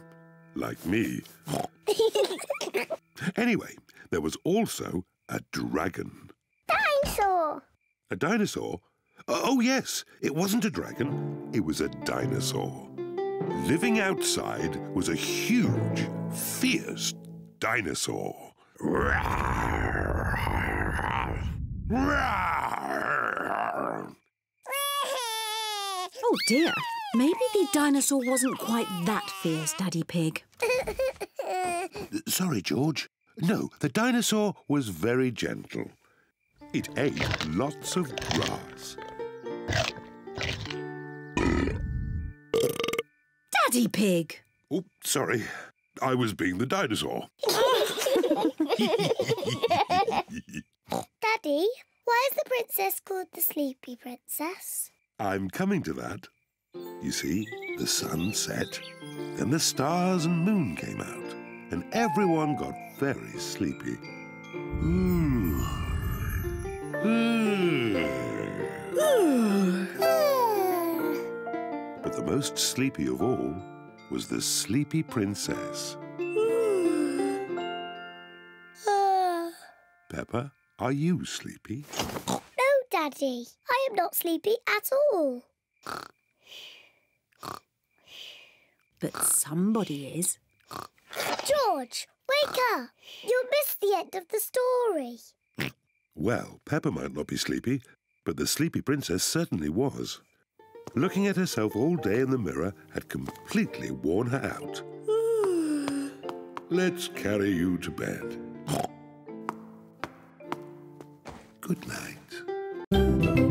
Like me. Anyway, there was also a dragon.
Dinosaur.
A dinosaur? Oh, yes. It wasn't a dragon. It was a dinosaur. Living outside was a huge, fierce dinosaur.
Oh dear, maybe the dinosaur wasn't quite that fierce, Daddy Pig.
Sorry, George. No, the dinosaur was very gentle. It ate lots of grass.
Daddy Pig!
Oh, sorry. I was being the dinosaur.
Daddy, why is the princess called the Sleepy Princess?
I'm coming to that. You see, the sun set, then the stars and moon came out, and everyone got very sleepy. Ooh. but the most sleepy of all was the sleepy princess. Peppa, are you sleepy?
No, Daddy, I am not sleepy at all.
But somebody is.
George, wake up. You'll miss the end of the story.
Well, Peppa might not be sleepy, but the sleepy princess certainly was. Looking at herself all day in the mirror had completely worn her out. Let's carry you to bed. Good night.